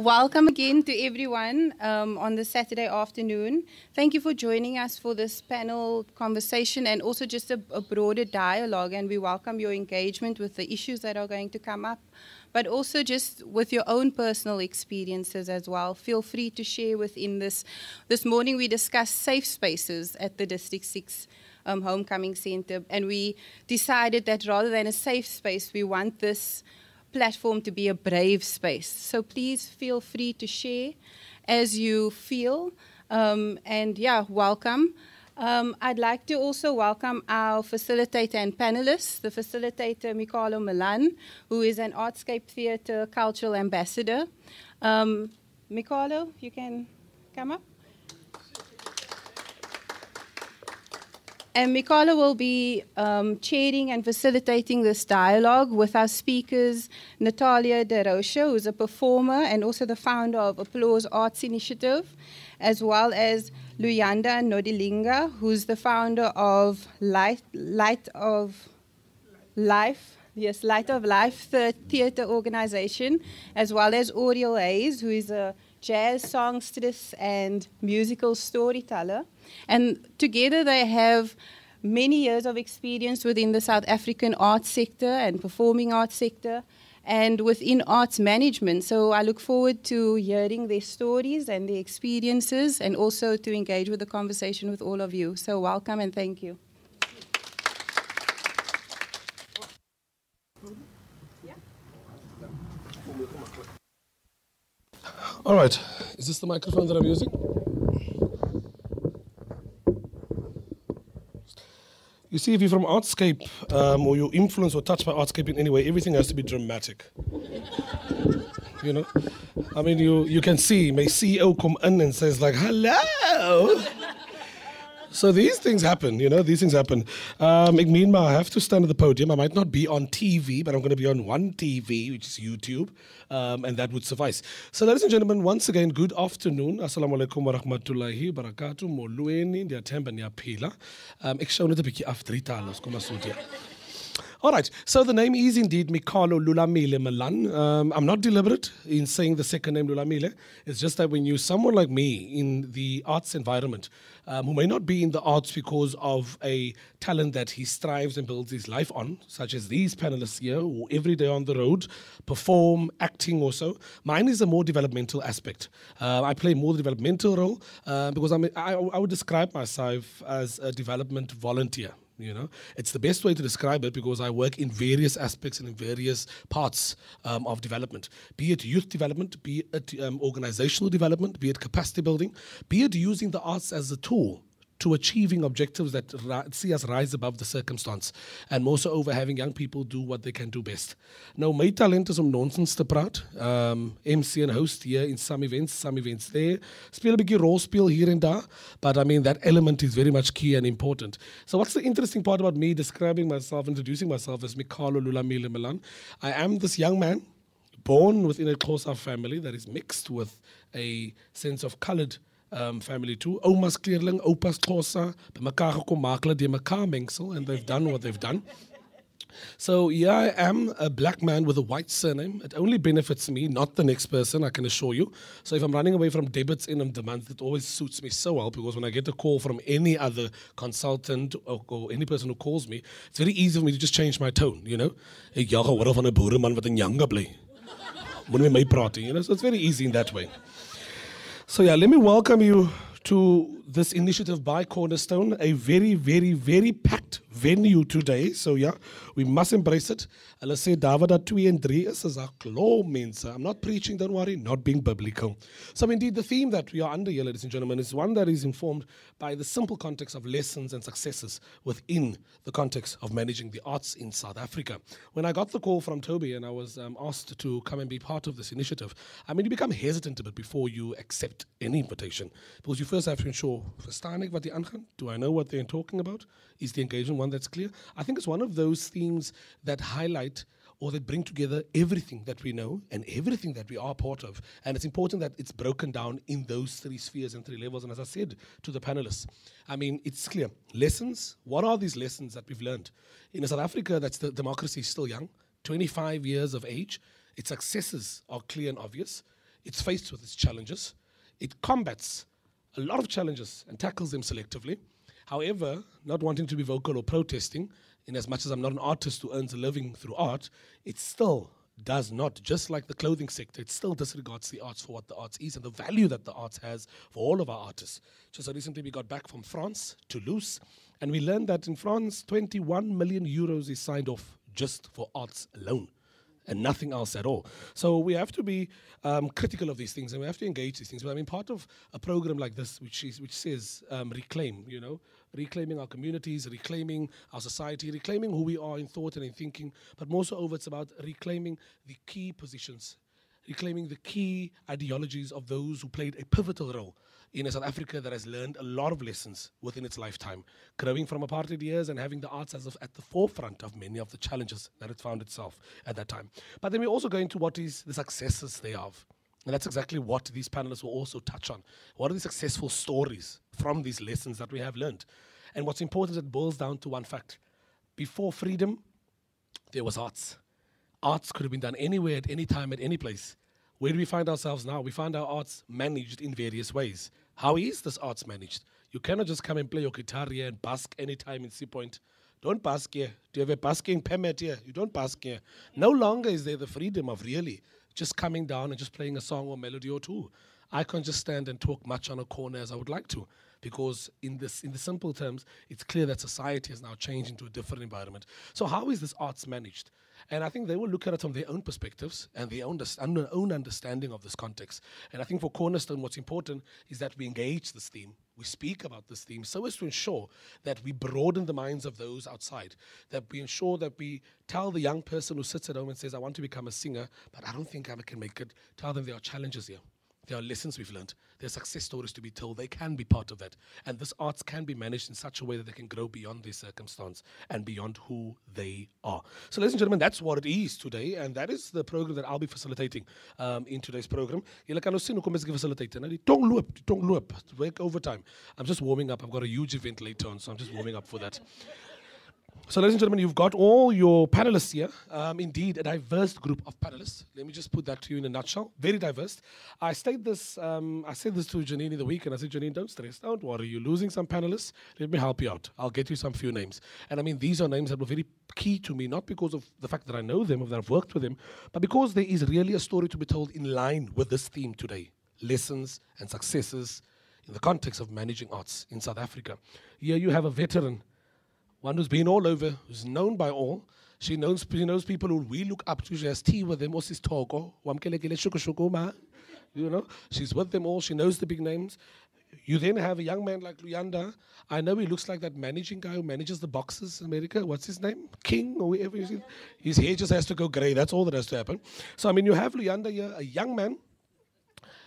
Welcome again to everyone um, on this Saturday afternoon. Thank you for joining us for this panel conversation and also just a, a, broader dialogue. And we welcome your engagement with the issues that are going to come up, but also just with your own personal experiences as well. Feel free to share within this. This morning we discussed safe spaces at the District 6 um, Homecoming Center, and we decided that rather than a safe space, we want this platform to be a brave space. So please feel free to share as you feel. Um, and yeah, welcome. Um, I'd like to also welcome our facilitator and panelists, the facilitator Mikalo Milan, who is an Artscape Theatre cultural ambassador. Um, Mikalo, you can come up. And Mikala will be um, chairing and facilitating this dialogue with our speakers, Natalia De Rocha, who's a performer and also the founder of Applause Arts Initiative, as well as Luyanda Nodilinga, who's the founder of Light, Light of Life, yes, Light of Life the Theatre Organization, as well as Oriel Hayes, who is a jazz songstress and musical storyteller. And together they have many years of experience within the South African arts sector and performing arts sector and within arts management. So I look forward to hearing their stories and their experiences and also to engage with the conversation with all of you. So welcome and thank you. All right. Is this the microphone that I'm using? You see, if you're from Artscape um, or you're influenced or touched by Artscape in any way, everything has to be dramatic. you know? I mean, you, you can see my CEO come in and says like, hello. So these things happen, you know, these things happen. Um, it mean I have to stand at the podium. I might not be on TV, but I'm going to be on one TV, which is YouTube, um, and that would suffice. So, ladies and gentlemen, once again, good afternoon. Assalamu alaikum wa rahmatullahi wa barakatuh. Molweni, ndiyathemba niyaphila. Um, ek af all right, so the name is indeed Mikalo Lulamile Milan. Um, I'm not deliberate in saying the second name Lulamile. It's just that when you someone like me in the arts environment, um, who may not be in the arts because of a talent that he strives and builds his life on, such as these panelists here, who every day on the road perform, acting also. Mine is a more developmental aspect. Uh, I play more developmental role uh, because I'm, I, I would describe myself as a development volunteer. You know, it's the best way to describe it because I work in various aspects and in various parts um, of development, be it youth development, be it um, organizational development, be it capacity building, be it using the arts as a tool to achieving objectives that see us rise above the circumstance and more so over having young people do what they can do best. Now, my talent is om nonsense te praat. Um, MC and host here in some events, some events there. Speel 'n bietjie rolspeel here and there, but I mean that element is very much key and important. So what's the interesting part about me describing myself, introducing myself as Mikalo Lulamile Milan? I am this young man born within a close family that is mixed with a sense of colored um, family too. Oma's kleerling, opa's Xhosa, bymekaar gekom maak hulle and they've done what they've done. So yeah, I am a black man with a white surname. It only benefits me, not the next person, I can assure you. So if I'm running away from debits in the month, it always suits me so well because when I get a call from any other consultant or, or any person who calls me, it's very easy for me to just change my tone, you know. Ek jag hoor van 'n boereman wat in Yanga bly. Praat, you know. So it's very easy in that way. So, yeah, let me welcome you to this initiative by Cornerstone, a very, very, very packed venue today. So, yeah, we must embrace it. And let's say Davida 2 and 3 is a claw means. I'm not preaching, don't worry, not being biblical. So, indeed, the theme that we are under here, ladies and gentlemen, is one that is informed by the simple context of lessons and successes within the context of managing the arts in South Africa. When I got the call from Toby and I was um, asked to come and be part of this initiative, I mean, you become hesitant a bit before you accept any invitation because you first have to ensure Verstaan wat die aangaan? Do I know what they're talking about? Is the engagement one that's clear? I think it's one of those themes that highlight or that bring together everything that we know and everything that we are part of. And it's important that it's broken down in those three spheres and three levels. And as I said to the panelists, I mean, it's clear. Lessons, what are these lessons that we've learned? In South Africa, that's the democracy is still young, 25 years of age. Its successes are clear and obvious it's faced with its challenges, it combats a lot of challenges and tackles them selectively. However, not wanting to be vocal or protesting, in as much as I'm not an artist who earns a living through art, it still does not, just like the clothing sector, it still disregards the arts for what the arts is and the value that the arts has for all of our artists. Just recently, we got back from France, Toulouse, and we learned that in France, 21 million euros is signed off just for arts alone and nothing else at all. So we have to be um, critical of these things and we have to engage these things. But I mean, part of a program like this, which is which says um, reclaim, you know, reclaiming our communities, reclaiming our society, reclaiming who we are in thought and in thinking, but more so over, it's about reclaiming the key positions reclaiming the key ideologies of those who played a pivotal role in a South Africa that has learned a lot of lessons within its lifetime, growing from apartheid years and having the arts as at the forefront of many of the challenges that it found itself at that time. But then we also go into what is the successes thereof. And that's exactly what these panelists will also touch on. What are the successful stories from these lessons that we have learned? And what's important is it boils down to one fact. Before freedom, there was arts. Arts could have been done anywhere, at any time, at any place. Where do we find ourselves now? We find our arts managed in various ways. How is this arts managed? You cannot just come and play your guitar here and bask anytime in Sea Point. Don't bask here. Do you have a basking permit here? You don't bask here. No longer is there the freedom of really just coming down and just playing a song or melody or two. I can't just stand and talk much on a corner as I would like to because in this in the simple terms it's clear that society has now changed into a different environment. So how is this arts managed? And i think they will look at it from their own perspectives and their own, own understanding of this context. And i think for cornerstone what's important is that we engage this theme we speak about this theme so as to ensure that we broaden the minds of those outside that we ensure that we tell the young person who sits at home and says i want to become a singer but i don't think i can make it tell them there are challenges here there are lessons we've learned. There are success stories to be told. They can be part of that. And this arts can be managed in such a way that they can grow beyond their circumstance and beyond who they are. So, ladies and gentlemen, that's what it is today. And that is the program that I'll be facilitating um, in today's program. Julle kan nou sien hoekom ek. Nou die tong loop, loop. Overtime. I'm just warming up. I've got a huge event later on, so I'm just warming up for that. So, ladies and gentlemen, you've got all your panelists here. Um, indeed, a diverse group of panelists. Let me just put that to you in a nutshell. Very diverse. I stated this. Um, I said this to Janine in the week, and I said, Janine, don't stress, don't worry. You're losing some panelists. Let me help you out. I'll get you some few names. And I mean, these are names that were very key to me, not because of the fact that I know them or that I've worked with them, but because there is really a story to be told in line with this theme today: lessons and successes in the context of managing arts in South Africa. Here you have a veteran one who's been all over, who's known by all. She knows, she knows people who we look up to. She has tea with them. Osis Togo. Oh, you know, she's with them all. She knows the big names. You then have a young man like Luyanda. I know he looks like that managing guy who manages the boxes in America. What's his name? King or whatever. His hair just has to go grey. That's all that has to happen. So, I mean, you have Luyanda here, a young man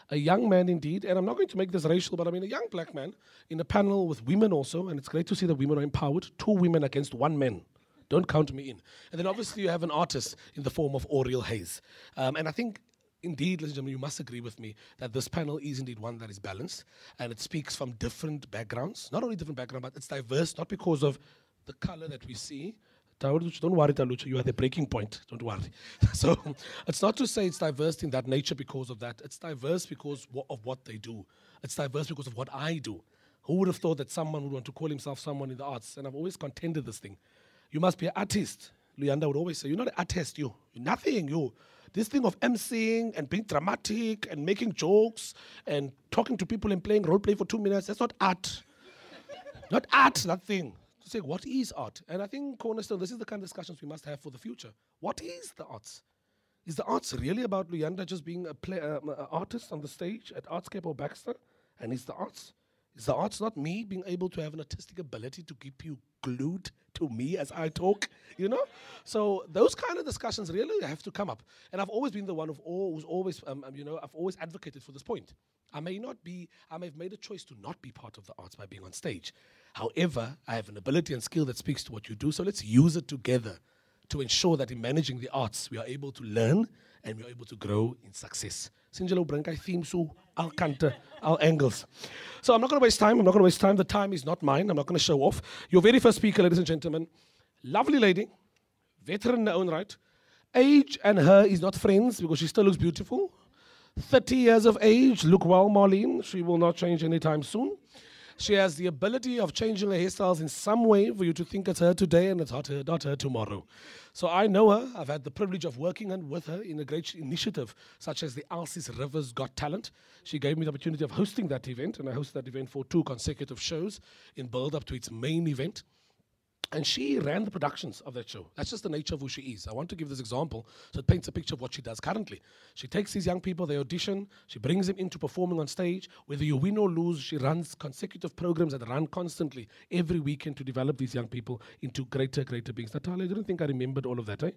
a young man indeed, and I'm not going to make this racial, but I mean a young black man in a panel with women also, and it's great to see that women are empowered. Two women against one man. Don't count me in. And then obviously you have an artist in the form of Oriel Hayes. Um, and I think indeed, ladies and gentlemen, you must agree with me that this panel is indeed one that is balanced and it speaks from different backgrounds. Not only different backgrounds, but it's diverse, not because of the color that we see, don't worry, Talucha, you are the breaking point. Don't worry. so it's not to say it's diverse in that nature because of that. It's diverse because of what they do. It's diverse because of what I do. Who would have thought that someone would want to call himself someone in the arts? And I've always contended this thing. You must be an artist. Luyanda would always say, You're not an artist, you. You're nothing, you. This thing of emceeing and being dramatic and making jokes and talking to people and playing role play for two minutes, that's not art. not art, that thing say what is art. And I think Cornerstone, this is the kind of discussions we must have for the future. What is the arts? Is the arts really about Luyanda just being a play, uh, artist on the stage at Artscape or Baxter? And is the arts? Is the arts not me being able to have an artistic ability to keep you glued to me as I talk? You know? So those kind of discussions really have to come up. And I've always been the one who's always, um, um, you know, I've always advocated for this point. I may not be, I may have made a choice to not be part of the arts by being on stage. However, I have an ability and skill that speaks to what you do, so let's use it together to ensure that in managing the arts, we are able to learn and we are able to grow in success. Sinjalo Brankai theme so I'll canter our angles. So I'm not going to waste time. I'm not going to waste time. The time is not mine. I'm not going to show off. Your very first speaker, ladies and gentlemen, lovely lady, veteran in her own right. Age and her is not friends because she still looks beautiful. 30 years of age. Look well, Marlene. She will not change anytime soon. She has the ability of changing her hairstyles in some way for you to think it's her today and it's not her, not her tomorrow. So I know her. I've had the privilege of working on, with her in a great initiative such as the Elsie's Rivers Got Talent. She gave me the opportunity of hosting that event, and I hosted that event for two consecutive shows in build up to its main event. And she ran the productions of that show. That's just the nature of who she is. I want to give this example so it paints a picture of what she does currently. She takes these young people, they audition, she brings them into performing on stage. Whether you win or lose, she runs consecutive programs that run constantly every weekend to develop these young people into greater, greater beings. Natalia, I didn't think I remembered all of that, eh?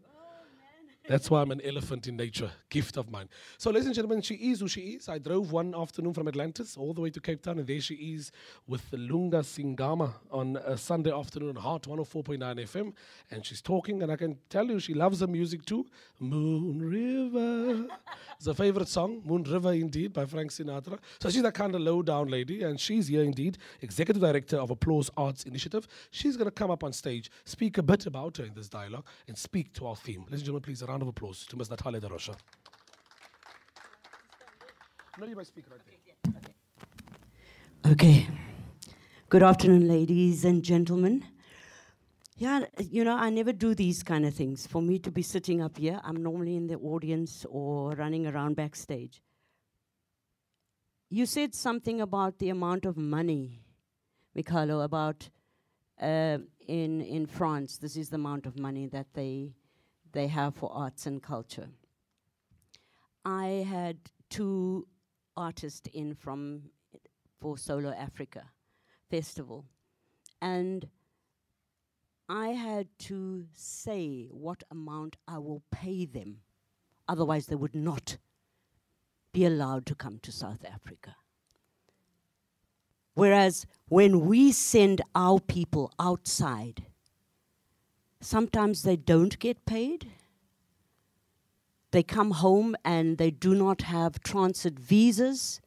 That's why I'm an elephant in nature, gift of mine. So, ladies and gentlemen, she is who she is. I drove one afternoon from Atlantis all the way to Cape Town, and there she is with the Lunga Singama on a Sunday afternoon on Heart 104.9 FM. And she's talking, and I can tell you she loves the music too. Moon River. it's a favorite song, Moon River indeed, by Frank Sinatra. So, she's that kind of low down lady, and she's here indeed, Executive Director of Applause Arts Initiative. She's going to come up on stage, speak a bit about her in this dialogue, and speak to our theme. Ladies and gentlemen, please, a round of applause to Ms. Natalia de Rocha. No, you might speak right there. Okay. Good afternoon, ladies and gentlemen. Yeah, you know, I never do these kind of things. For me to be sitting up here, I'm normally in the audience or running around backstage. You said something about the amount of money, Mikhailo, about uh, in, in France, this is the amount of money that they they have for arts and culture. I had two artists in from for Solo Africa Festival, and I had to say what amount I will pay them, otherwise they would not be allowed to come to South Africa. Whereas when we send our people outside, Sometimes they don't get paid. They come home and they do not have transit visas.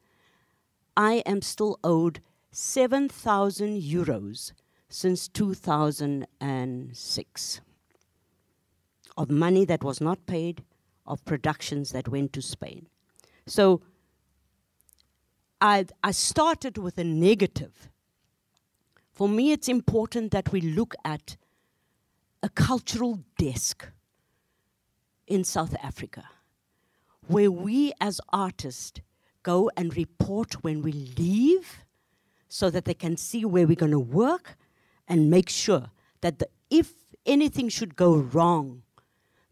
I am still owed 7,000 euros since 2006 of money that was not paid, of productions that went to Spain. So I, I started with a negative. For me, it's important that we look at a cultural desk in South Africa where we as artists go and report when we leave so that they can see where we're going to work and make sure that the, if anything should go wrong,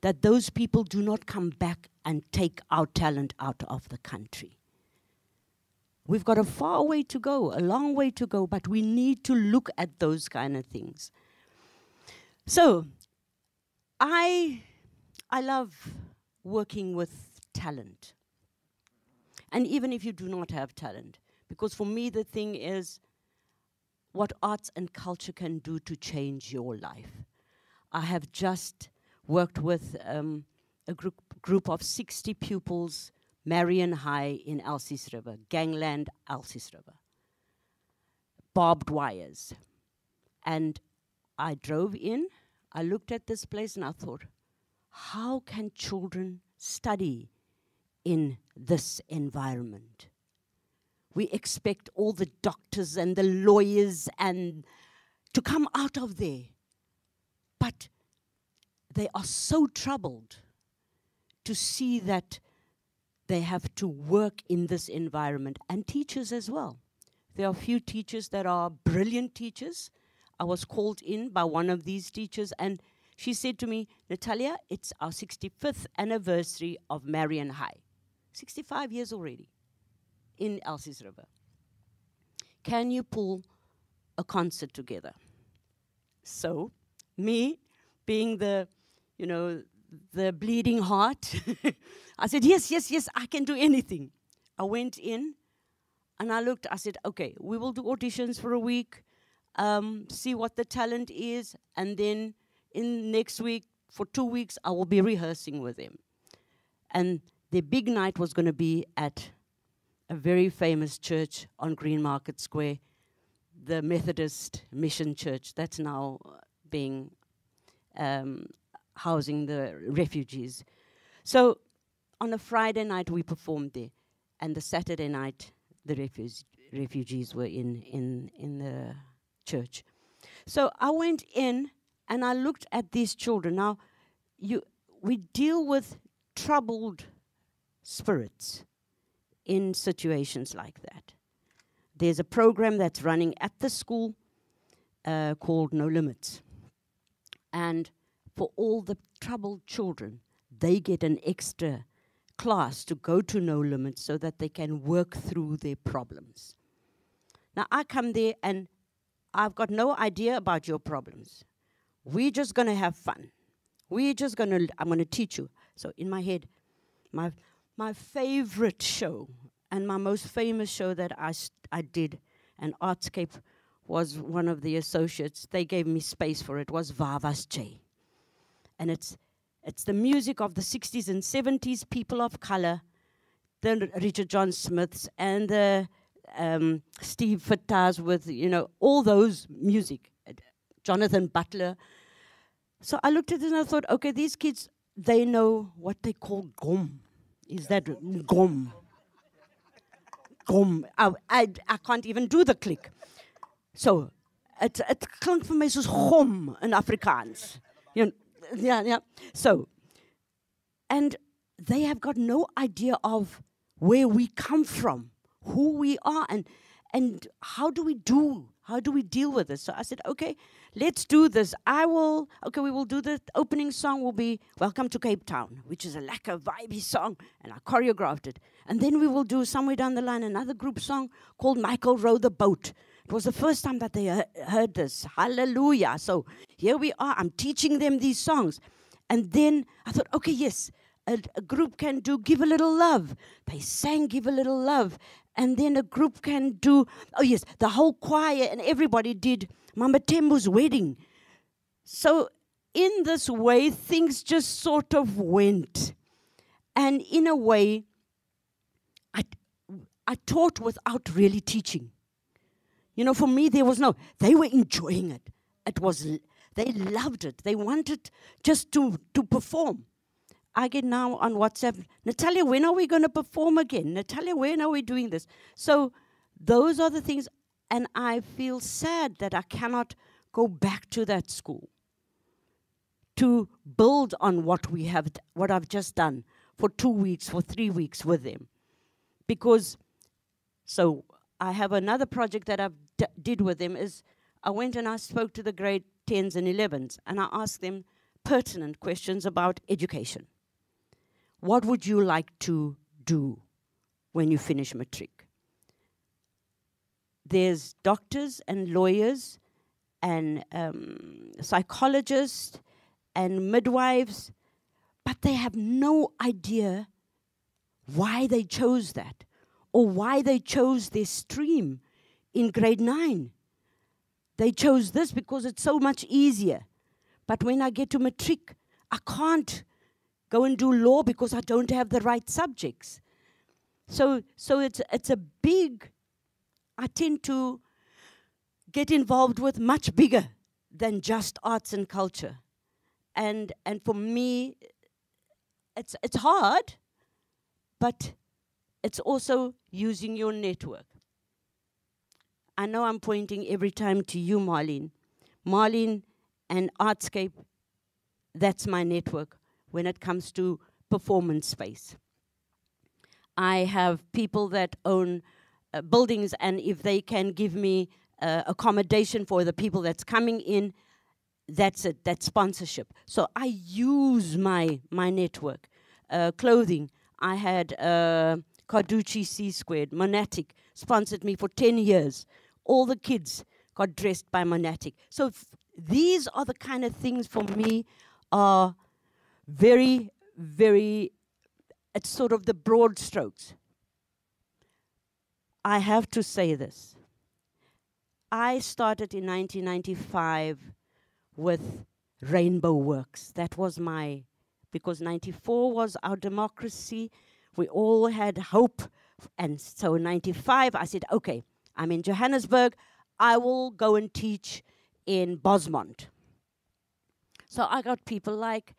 that those people do not come back and take our talent out of the country. We've got a far way to go, a long way to go, but we need to look at those kind of things. So, I, I love working with talent. And even if you do not have talent, because for me, the thing is what arts and culture can do to change your life. I have just worked with um, a group, group of 60 pupils, Marion High in Elsie's River, Gangland, Elsie's River, barbed wires. And I drove in I looked at this place and I thought, how can children study in this environment? We expect all the doctors and the lawyers and to come out of there. But they are so troubled to see that they have to work in this environment and teachers as well. There are few teachers that are brilliant teachers I was called in by one of these teachers, and she said to me, Natalia, it's our 65th anniversary of Marion High. 65 years already in Elsie's River. Can you pull a concert together? So, me being the, you know, the bleeding heart, I said, yes, yes, yes, I can do anything. I went in and I looked, I said, okay, we will do auditions for a week um, see what the talent is, and then in next week, for two weeks, I will be rehearsing with them. And the big night was going to be at a very famous church on Green Market Square, the Methodist Mission Church. That's now being um, housing the refugees. So on a Friday night, we performed there. and the Saturday night, the refuse, refugees were in, in, in the church. So I went in and I looked at these children. Now, you, we deal with troubled spirits in situations like that. There's a program that's running at the school uh, called No Limits. And for all the troubled children, they get an extra class to go to No Limits so that they can work through their problems. Now, I come there and I've got no idea about your problems. We're just going to have fun. We're just going to, I'm going to teach you. So, in my head, my, my favorite show and my most famous show that I, I did, an Artscape was one of the associates. They gave me space for it. Was Vava's J, and it's it's the music of the 60s and 70s, people of color, the Richard Jon Smiths and the um, Steve Fataars with you know all those music, Jonathan Butler. So I looked at it and I thought, okay, these kids they know what they call gom. Is that gom? Gom. I, I, I can't even do the click. So, it, het klinkt voor mij zoals gom in Afrikaans. You know, yeah, yeah. So, and they have got no idea of where we come from, who we are, and and how do we do how do we deal with this? So I said, okay, let's do this. I will, okay, we will do the opening song will be Welcome to Cape Town, which is a lekker vibey song, and I choreographed it. And then we will do somewhere down the line another group song called Michael Row the Boat. It was the first time that they heard this. Hallelujah. So here we are. I'm teaching them these songs. And then I thought, okay, yes, a, a, group can do Give a Little Love. They sang Give a Little Love. And then a group can do, oh yes, the whole choir and everybody did Mama Tembu's wedding. So in this way, things just sort of went. And in a way, I, I taught without really teaching. You know, for me, there was no, they were enjoying it. It was, they loved it. They wanted just to, to perform. I get now on WhatsApp, Natalia, when are we going to perform again? Natalia, when are we doing this? So those are the things, and I feel sad that I cannot go back to that school to build on what we have, what I've just done for two weeks, for three weeks with them, because. So I have another project that d- did with them is I went and I spoke to the grade 10s and 11s and I asked them pertinent questions about education. What would you like to do when you finish matric? There's doctors and lawyers and um, psychologists and midwives, but they have no idea why they chose that or why they chose this stream in grade nine. They chose this because it's so much easier. But when I get to matric, I can't go and do law because I don't have the right subjects. So, so it's, it's a big, I tend to get involved with much bigger than just arts and culture. And, and for me, it's, it's hard, but it's also using your network. I know I'm pointing every time to you, Marlene. Marlene and Artscape, that's my network when it comes to performance space. I have people that own uh, buildings, and if they can give me uh, accommodation for the people that's coming in, that's it. That's sponsorship. So I use my my network. Uh, clothing. I had uh, Carducci C Squared, Monatic, sponsored me for 10 years. All the kids got dressed by Monatic. So these are the kind of things for me are very, very, it's sort of the broad strokes. I have to say this. I started in 1995 with Rainbow Works. That was my, because 94 was our democracy we all had hope. And so in 95, I said, okay, I'm in Johannesburg. I will go and teach in Bosmont. So I got people like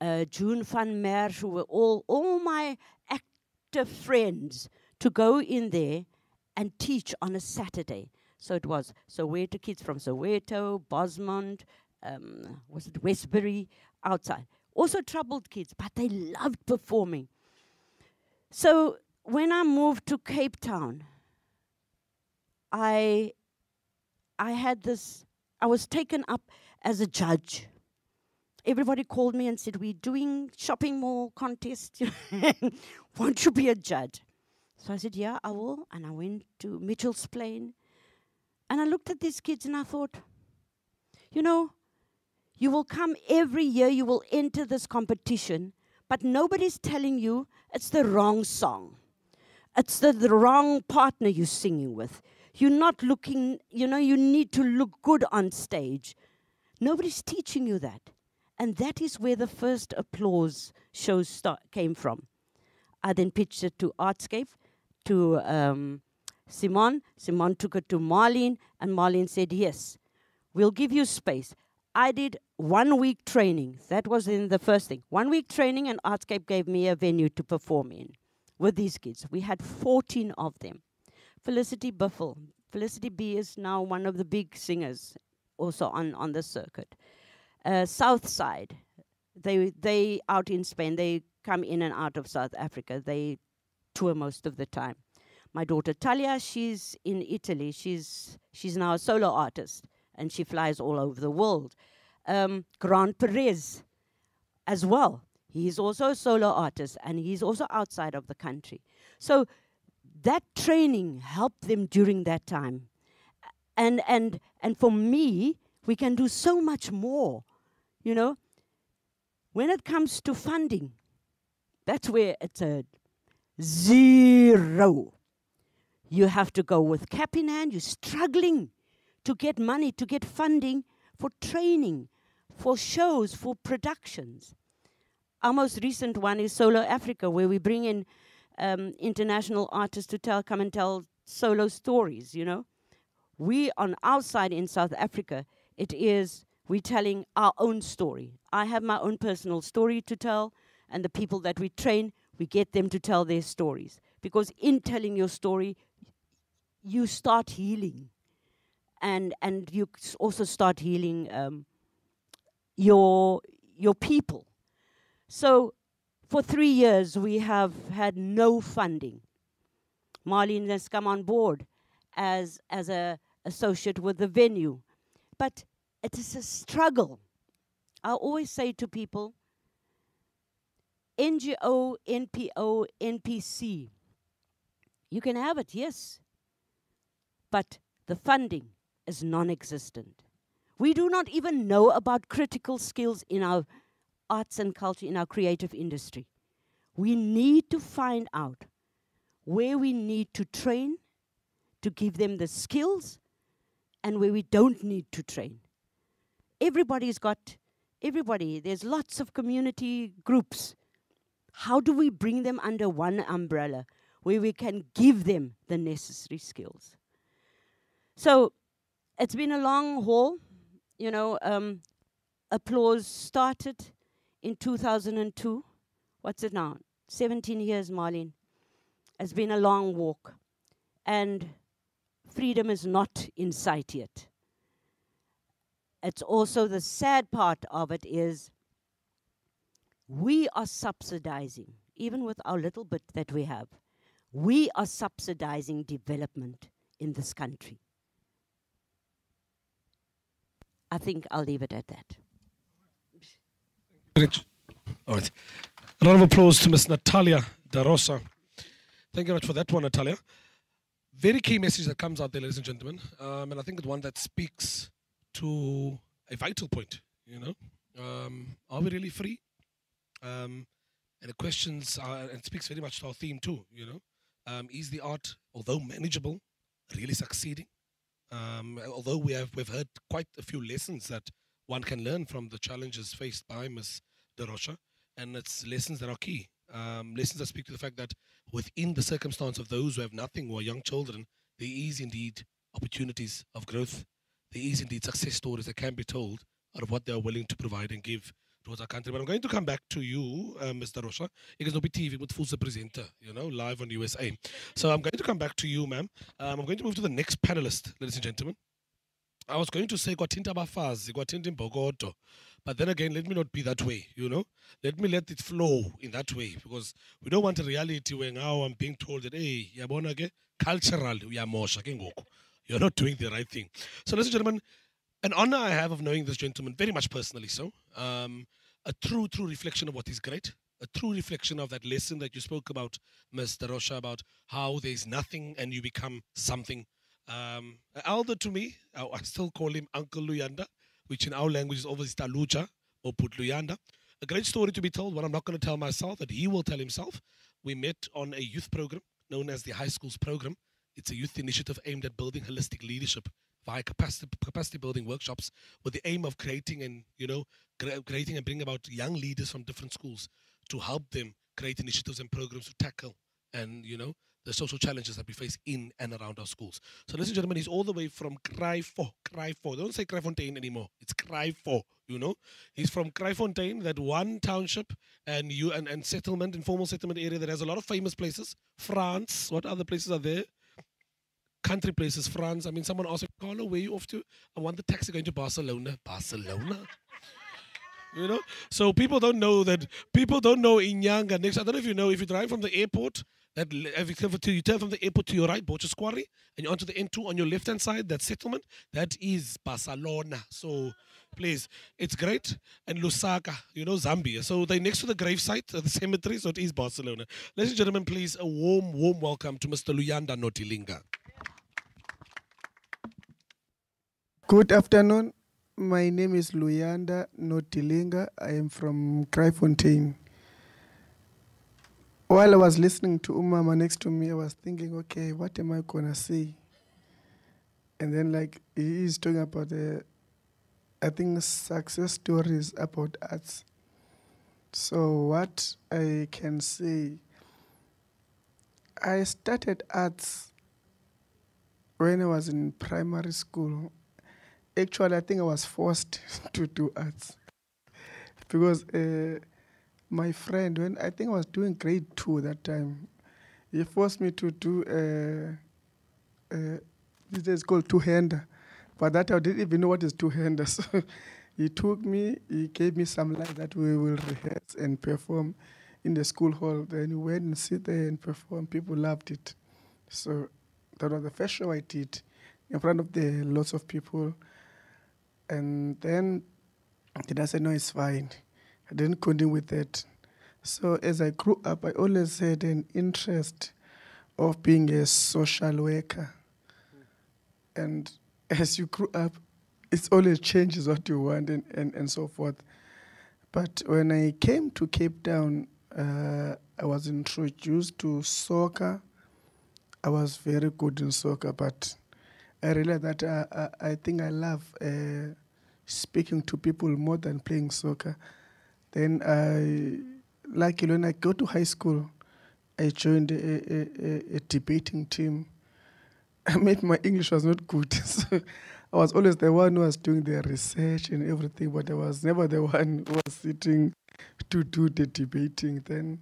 uh, June van Merch, who were all, all my active friends, to go in there and teach on a Saturday. So it was Soweto kids from Soweto, Bosmont, um, was it Westbury, outside. Also troubled kids, but they loved performing. So when I moved to Cape Town, I I had this I was taken up as a judge. Everybody called me and said, We're doing shopping mall contest. Won't you be a judge? So I said, Yeah, I will. And I went to Mitchell's Plain. And I looked at these kids and I thought, you know, you will come every year, you will enter this competition, but nobody's telling you it's the wrong song. It's the, the wrong partner you're singing with. You're not looking, you know, you need to look good on stage. Nobody's teaching you that. And that is where the first applause shows start, came from. I then pitched it to Artscape, to um, Simon. Simon took it to Marlene, and Marlene said, Yes, we'll give you space. I did one week training. That was in the first thing. One week training, and Artscape gave me a venue to perform in with these kids. We had 14 of them. Felicity Buffel. Felicity B is now one of the big singers also on, on the circuit. Uh, South Side, they, they out in Spain, they come in and out of South Africa. They tour most of the time. My daughter Talia, she's in Italy. She's, she's now a solo artist and she flies all over the world. Um, Grant Perez as well. He's also a solo artist and he's also outside of the country. So that training helped them during that time. And, and, and for me, we can do so much more. You know, when it comes to funding, that's where it's a zero. You have to go with cap in hand, you're struggling to get money, to get funding for training, for shows, for productions. Our most recent one is Solo Africa, where we bring in um, international artists to tell, come and tell solo stories, you know. We, on our side in South Africa, it is we telling our own story. I have my own personal story to tell, and the people that we train, we get them to tell their stories. Because in telling your story, you start healing and and you also start healing um, your your people. So for three years we have had no funding. Marlene has come on board as as a associate with the venue, but it is a struggle. I always say to people, NGO, NPO, NPC, you can have it, yes, but the funding is non existent. We do not even know about critical skills in our arts and culture, in our creative industry. We need to find out where we need to train to give them the skills and where we don't need to train. Everybody's got, everybody, there's lots of community groups. How do we bring them under one umbrella where we can give them the necessary skills? So, it's been a long haul. You know, um, applause started in 2002. What's it now? 17 years, Marlene. It's been a long walk. And freedom is not in sight yet. It's also the sad part of it is we are subsidizing, even with our little bit that we have, we are subsidizing development in this country. I think I'll leave it at that. All right. A round of applause to Ms. Natalia Da Rosa. Thank you very much for that one, Natalia. Very key message that comes out there, ladies and gentlemen. Um, and I think it's one that speaks to a vital point, you know. Um, are we really free? Um, and the questions are, and speaks very much to our theme too, you know. Um, is the art, although manageable, really succeeding? Um, although we have we've heard quite a few lessons that one can learn from the challenges faced by Ms. Da Rosa, and it's lessons that are key. Um, lessons that speak to the fact that within the circumstance of those who have nothing or young children, there is indeed opportunities of growth. There is indeed success stories that can be told out of what they are willing to provide and give towards our country. But I'm going to come back to you, uh, Mr. Rocha. because die TV met full presenter, you know, live on USA. So I'm going to come back to you, ma'am. Um, I'm going to move to the next panelist, ladies and gentlemen. I was going to say kwathinta abafazi, kwathinta imbokodo. But then again, let me not be that way, you know? Let me let it flow in that way because we don't want a reality where now I'm being told that, hey, yabona ke, cultural, uyamosha ke ngoku. You're not doing the right thing. So, ladies and gentlemen, an honor I have of knowing this gentleman, very much personally so. Um, a true, true reflection of what is great. A true reflection of that lesson that you spoke about, Mr. Rocha, about how there's nothing and you become something. Um, elder to me, I, I still call him Uncle Luyanda, which in our language is obviously Talucha or Put Luyanda. A great story to be told, what I'm not going to tell myself, that he will tell himself. We met on a youth program known as the High Schools Program. It's a youth initiative aimed at building holistic leadership via capacity, capacity building workshops with the aim of creating and you know creating and bringing about young leaders from different schools to help them create initiatives and programs to tackle and you know the social challenges that we face in and around our schools. So, ladies and gentlemen, he's all the way from Cryfo, Cryfo. Don't say Kraaifontein anymore. It's Cryfo. You know, he's from Kraaifontein, that one township and you and, and settlement, informal settlement area that has a lot of famous places. France. What other places are there? Country places, France. I mean, someone asked me, Carlo, where you off to? I want the taxi going to Barcelona. Barcelona? You know? So people don't know that, people don't know Inyanga next. I don't know if you know, if you drive from the airport, that if you turn to- you turn from the airport to your right, Borcherds Quarry, and you're onto the N2 on your left hand side, that settlement, that is Barcelona. So please, it's great. And Lusaka, you know, Zambia. So they're next to the gravesite, the cemetery, so it is Barcelona. Ladies and gentlemen, please, a warm, warm welcome to Mr. Luyanda Notilinga. Good afternoon. My name is Luyanda Notilinga. I am from Kraaifontein. While I was listening to Umama next to me, I was thinking, okay, what am I gonna say? And then, like, he is talking about the, I think, success stories about arts. So, what I can say, I started arts when I was in primary school actually, I think I was forced to do arts because uh, my friend, when I think I was doing grade two that time, he forced me to do uh, uh, this is called two hander, but that I didn't even know what is two hander. So he took me, he gave me some lines that we will rehearse and perform in the school hall. Then we went and sit there and perform. People loved it. So that was the first show I did in front of the lots of people. And then I said, no, it's fine. I didn't continue with it. So as I grew up, I always had an interest of being a social worker. And as you grew up, it always changes what you want and, and, and so forth. But when I came to Cape Town, uh, I was introduced to soccer. I was very good in soccer, but I realized that uh, I, I think I love uh, speaking to people more than playing soccer. Then I, luckily, when I go to high school, I joined a, a, a, a debating team. I mean, my English was not good, so I was always the one who was doing the research and everything, but I was never the one who was sitting to do the debating. Then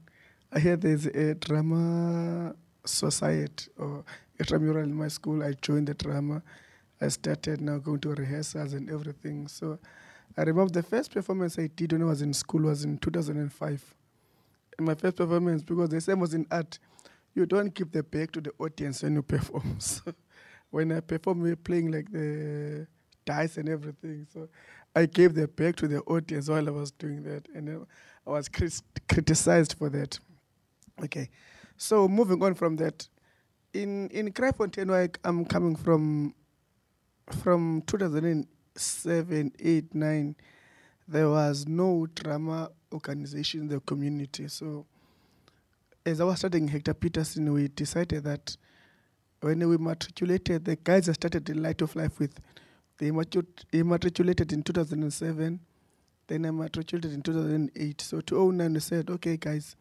I hear there's a drama society or intramural in my school. I joined the drama. I started now going to rehearsals and everything. So I remember the first performance I did when I was in school was in 2005. And my first performance, because the same was in art, you don't give the back to the audience when you perform. So when I perform, we were playing like the dice and everything. So I gave the back to the audience while I was doing that. And I was crit- criticized for that. Okay. So moving on from that, in in Kraaifontein, where I'm coming from, from 2007, 8, 9, there was no drama organization in the community. So as I was studying Hector Peterson, we decided that when we matriculated, the guys I started the Light of Life with, they matriculated in 2007, then I matriculated in 2008. So 2009, we said, okay, guys,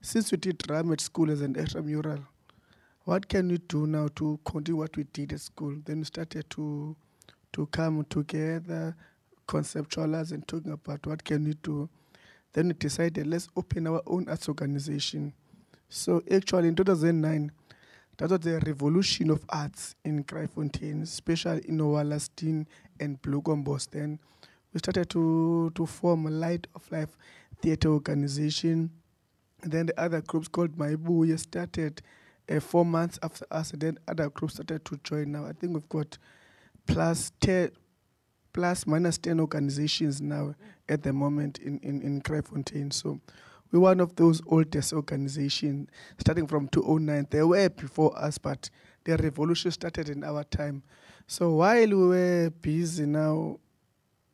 since we did drama at school as an extramural, what can we do now to continue what we did at school? Then we started to to come together, conceptualize and talking about what can we do Then we decided let's open our own arts organization. So actually in 2009, that was the revolution of arts in Kraaifontein, especially in Wallaston and Bloemfontein. Then we started to, to form a Light of Life theatre organization. And then the other groups called Maibuye started uh, four months after us, and then other groups started to join now. I think we've got plus 10, plus minus 10 organizations now at the moment in, in, in Kraaifontein. So we're one of those oldest organizations, starting from 2009. They were before us, but the revolution started in our time. So while we were busy now,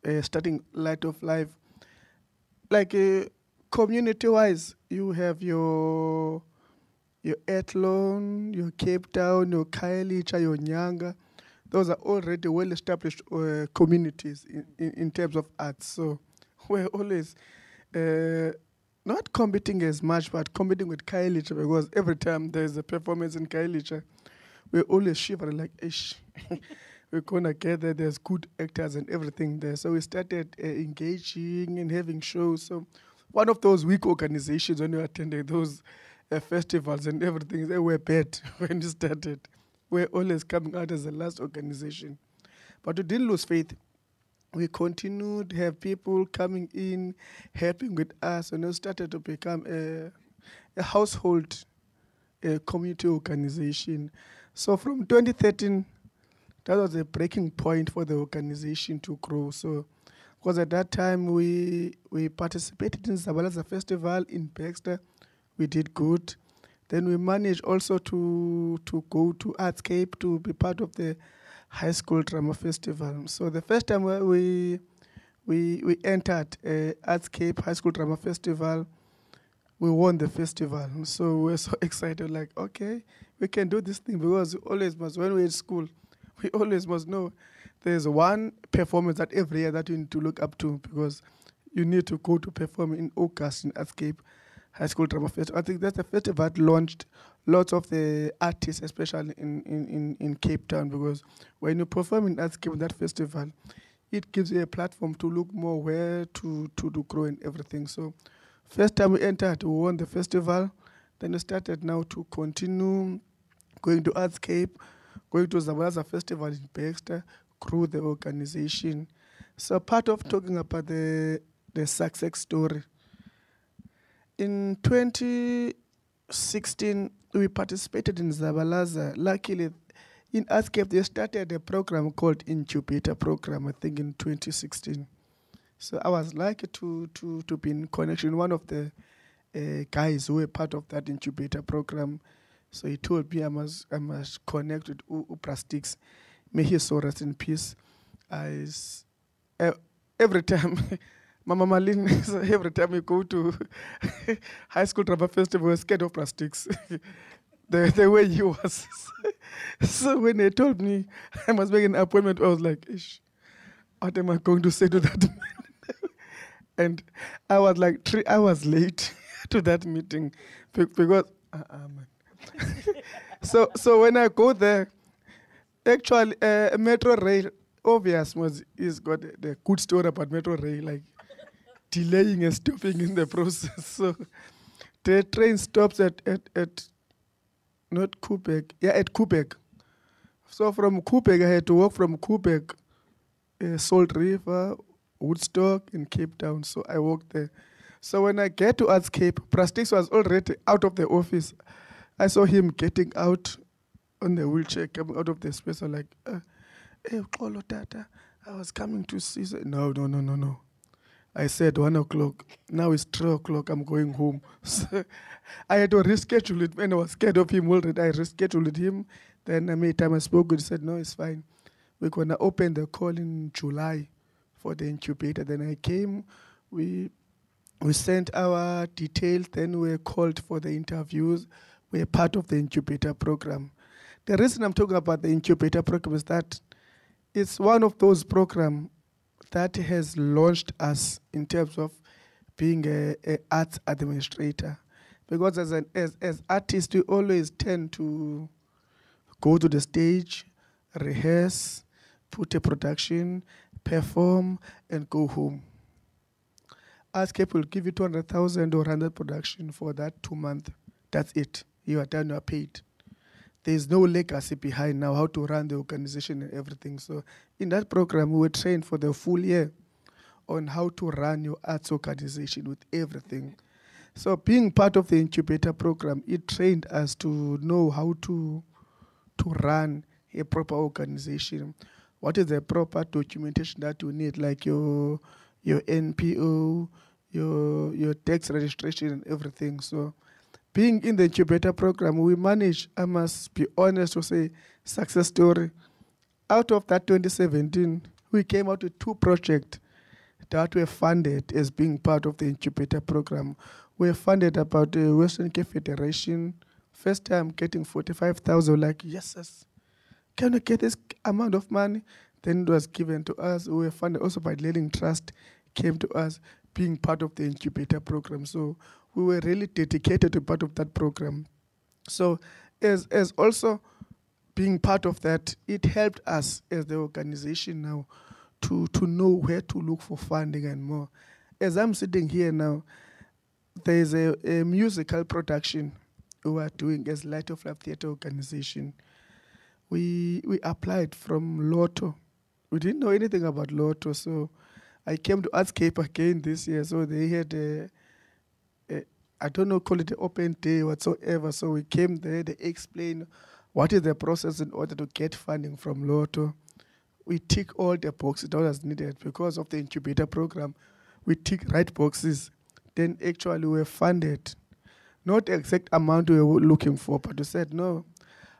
uh, starting Light of Life, like uh, community-wise, you have your your Athlone, your Cape Town, your Khayelitsha, your Nyanga. Those are already well-established uh, communities in, in, in terms of arts. So we're always uh, not competing as much, but competing with Khayelitsha because every time there's a performance in Khayelitsha, we're always shivering like, ish. we're gonna get there. There's good actors and everything there. So we started uh, engaging and having shows. So one of those weak organizations when you attended those uh, festivals and everything, they were bad when you started. We're always coming out as the last organization. But we didn't lose faith. We continued to have people coming in, helping with us, and it started to become a, a household a community organization. So from 2013, that was a breaking point for the organization to grow. So, because at that time we we participated in Zabalaza Festival in Baxter, we did good. Then we managed also to to go to Artscape to be part of the high school drama festival. So the first time we we we entered uh, Artscape High School Drama Festival, we won the festival. So we are so excited, like okay, we can do this thing because we always must when we're in school, we always must know there's one performance that every year that you need to look up to because you need to go to perform in August in Artscape High School Drama Festival. I think that's the festival that launched lots of the artists, especially in, in, in, in Cape Town, because when you perform in Artscape in that festival, it gives you a platform to look more where to, to do grow and everything. So first time we entered, we won the festival. Then we started now to continue going to Artscape, going to Zabalaza Festival in Baxter, grew the organization. So part of talking about the the success story in 2016, we participated in Zabalaza. Luckily, in Artscape, they started a program called Incubator Program, I think in 2016. So I was lucky to, to, to be in connection. One of the uh, guys who were part of that incubator program, so he told me I must, I must connect with Uprastix. May he soul rest in peace. I, uh, every time Mama Marlene, every time we go to high school drama festival, we're scared of plastics. the, the way he was. so when they told me I must make an appointment, I was like, Ish, what am I going to say to that man? and I was like three hours late to that meeting because, uh, uh, man. so, so when I go there, actually, uh, Metro Rail, obvious was, he's got the good story about Metro Rail, like delaying and stopping in the process. So the train stops at, at, at not Koeberg, yeah, at Koeberg. So from Koeberg, I had to walk from Koeberg, uh, Salt River, Woodstock, and Cape Town. So I walked there. So when I get to Artscape, Prastix was already out of the office. I saw him getting out on the wheelchair, coming out of the space. I'm like, uh, hey, Kolo Tata, I was coming to see. No, no, no, no, no. I said one o'clock. Now it's three o'clock. I'm going home. So I had to reschedule it when I was scared of him already. I rescheduled him. Then made time I spoke with. He said, "No, it's fine. We're gonna open the call in July for the incubator." Then I came. We we sent our details. Then we were called for the interviews. We're part of the incubator program. The reason I'm talking about the incubator program is that it's one of those programs that has launched us in terms of being a, a arts administrator because as an as, as artists we always tend to go to the stage rehearse put a production perform and go home Artscape will give you 200,000 or 100 production for that two month. That's it. You are done, you are paid. There's no legacy behind now how to run the organization and everything. So in that program, we were trained for the full year on how to run your arts organization with everything. So being part of the incubator program, it trained us to know how to to run a proper organization. What is the proper documentation that you need, like your your NPO, your your tax registration and everything. So being in the incubator program, we managed, I must be honest to say, success story. Out of that 2017, we came out with two projects that were funded as being part of the incubator program. We funded about the Western Cape Federation. First time getting 45,000, like, yes, yes, can we get this amount of money? Then it was given to us. We were funded also by Learning Trust, came to us being part of the incubator program. So we were really dedicated to part of that program. So as as also being part of that, it helped us as the organization now to to know where to look for funding and more. As I'm sitting here now, there is a, a musical production we are doing as Light of Life Theatre Organization. We we applied from Lotto. We didn't know anything about Lotto, so I came to Artscape again this year. So they had a I don't know, call it an open day whatsoever. So we came there, they explained what is the process in order to get funding from Lotto. We tick all the boxes that was needed because of the incubator program. We tick right boxes. Then actually we were funded. Not the exact amount we were looking for, but we said no,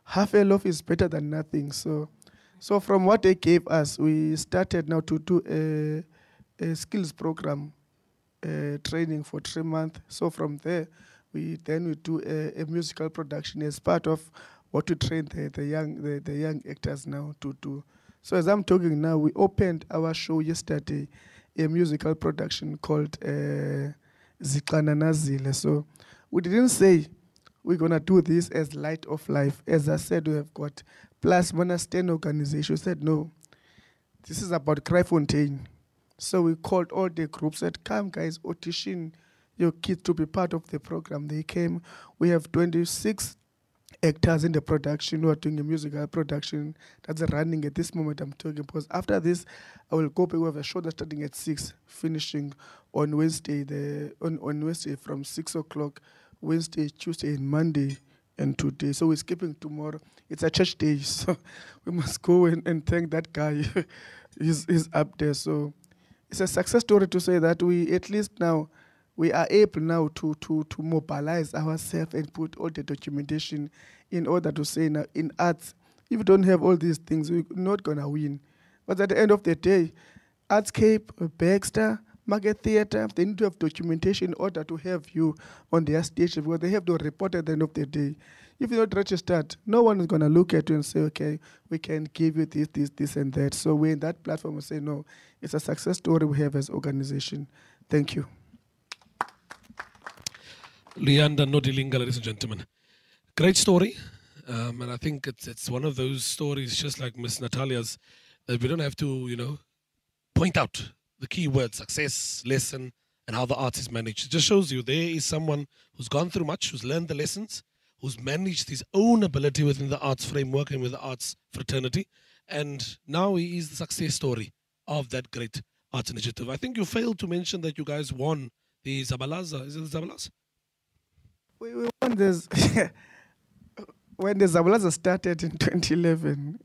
half a loaf is better than nothing. So so from what they gave us, we started now to do a, a skills program uh, training for three months. So from there, we then we do a, a musical production as part of what we train the, the young the, the young actors now to do. So as I'm talking now, we opened our show yesterday, a musical production called uh, Zikana So we didn't say we're gonna do this as light of life. As I said, we have got plus Monastery organization said no. This is about Kraaifontein. So we called all the groups said, come guys, audition your kids to be part of the program. They came. We have 26 actors in the production who are doing a musical production that's running at this moment I'm talking because after this I will go back. We have a show that's starting at six finishing on Wednesday the on, on Wednesday from six o'clock Wednesday Tuesday and Monday and today. So we're skipping tomorrow. It's a church day so we must go and, and thank that guy. He's, he's up there. So it's a success story to say that we at least now we are able now to to to mobilize ourselves and put all the documentation in order to say now in arts if you don't have all these things we're not gonna win. But at the end of the day artscape baxter market theatre they need to have documentation in order to have you on their stage because they have to report at the end of the day if you're not registered no one is going to look at you and say okay we can give you this this this and that so we're in that platform we say no it's a success story we have as organization thank you Leander Nodilinga, ladies and gentlemen. Great story. Um, and I think it's, it's one of those stories, just like Miss Natalia's, that we don't have to, you know, point out the key word success, lesson, and how the art is managed. It just shows you there is someone who's gone through much, who's learned the lessons, who's managed his own ability within the arts framework and with the arts fraternity. And now he is the success story of that great arts initiative. I think you failed to mention that you guys won the Zabalaza. Uh, is it the Zabalaza? we, we won this when the Zabalaza started in 2011.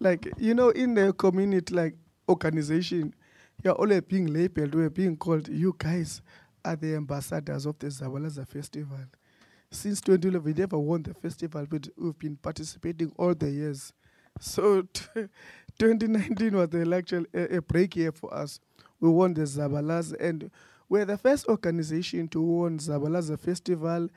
Like you know, in the community, like organization, you're always being labeled. We're being called. You guys are the ambassadors of the Zabalaza festival. Since 2011, we never won the festival, but we've been participating all the years. So 2019 was the actual a, a break year for us. We won the Zabalaza and we're the first organization to win Zabalaza Festival,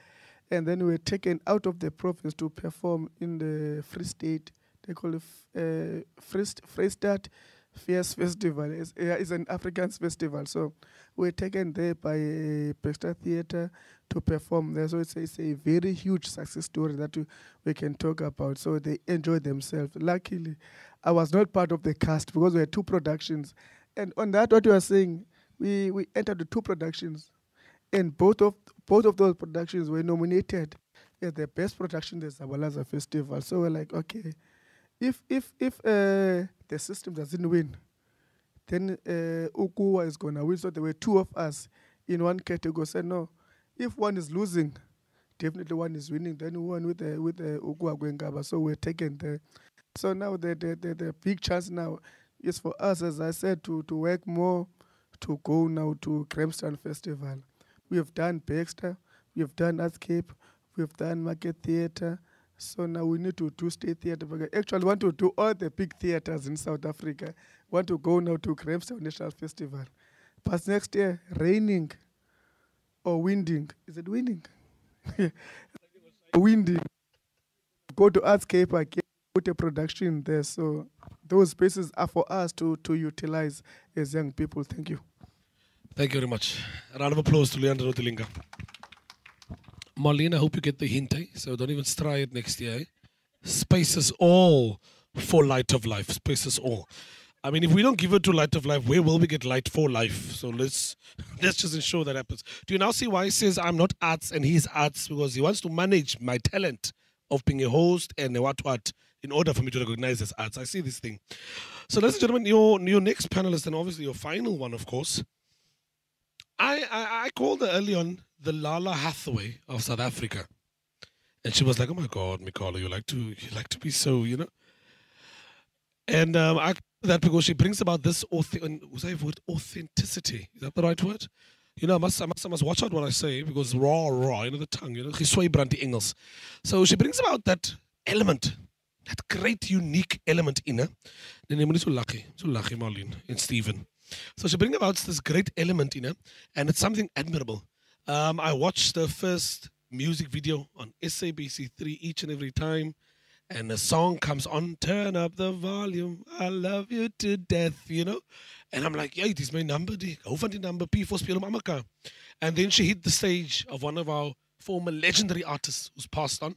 and then we were taken out of the province to perform in the Free State. They call it uh, Free, State Fierce Festival. It's, it's an African festival. So we were taken there by uh, Baxter Theatre to perform there. So it's a, it's a very huge success story that we, we can talk about. So they enjoyed themselves. Luckily, I was not part of the cast because we had two productions. And on that, what you are saying, we, we entered the two productions, and both of both of those productions were nominated as the best production the Zabalaza Festival. So we're like, okay, if if if uh, the system doesn't win, then uh, Ukuwa is gonna win. So there were two of us in one category. Said no, if one is losing, definitely one is winning. Then we with the with uh, the Gwengaba. So we're taken there. So now the, the the the big chance now is for us, as I said, to to work more, to go now to Grahamstown Festival. We have done Baxter, we have done Artscape, we have done Market Theatre. So now we need to do state theatre. Because actually, want to do all the big theatres in South Africa. Want to go now to Grahamstown National Festival. But next year, raining or winding. Is it winning? winding. Go to Artscape again, put a production there. So those spaces are for us to, to utilize as young people. Thank you. Thank you very much. A round of applause to Leandro Tilinga. Marlene, I hope you get the hint, eh? So don't even try it next year. Eh? Spaces all for light of life. Spaces all. I mean, if we don't give it to light of life, where will we get light for life? So let's let's just ensure that happens. Do you now see why he says I'm not arts and he's arts? Because he wants to manage my talent of being a host and a what what in order for me to recognize as arts. I see this thing. So, ladies and gentlemen, your your next panelist and obviously your final one, of course. I I, I called her early on the Lalah Hathaway of South Africa, and she was like, "Oh my God, Mikala, you like to you like to be so, you know." And um, I that because she brings about this authenticity? Is that the right word? You know, I must, I must, I must watch out what I say because raw, raw, you know, the tongue, you know, brandy Engels. So she brings about that element, that great, unique element in her. Nee, nee, moenie so nie. So jy, Marlene and Stephen. So she brings about this great element in her, and it's something admirable. Um, I watched the first music video on SABC3 each and every time and the song comes on, turn up the volume, I love you to death, you know? And I'm like, yeah, this is my number. Hou number, P4 speel aan And then she hit the stage of one of our former legendary artists who's passed on.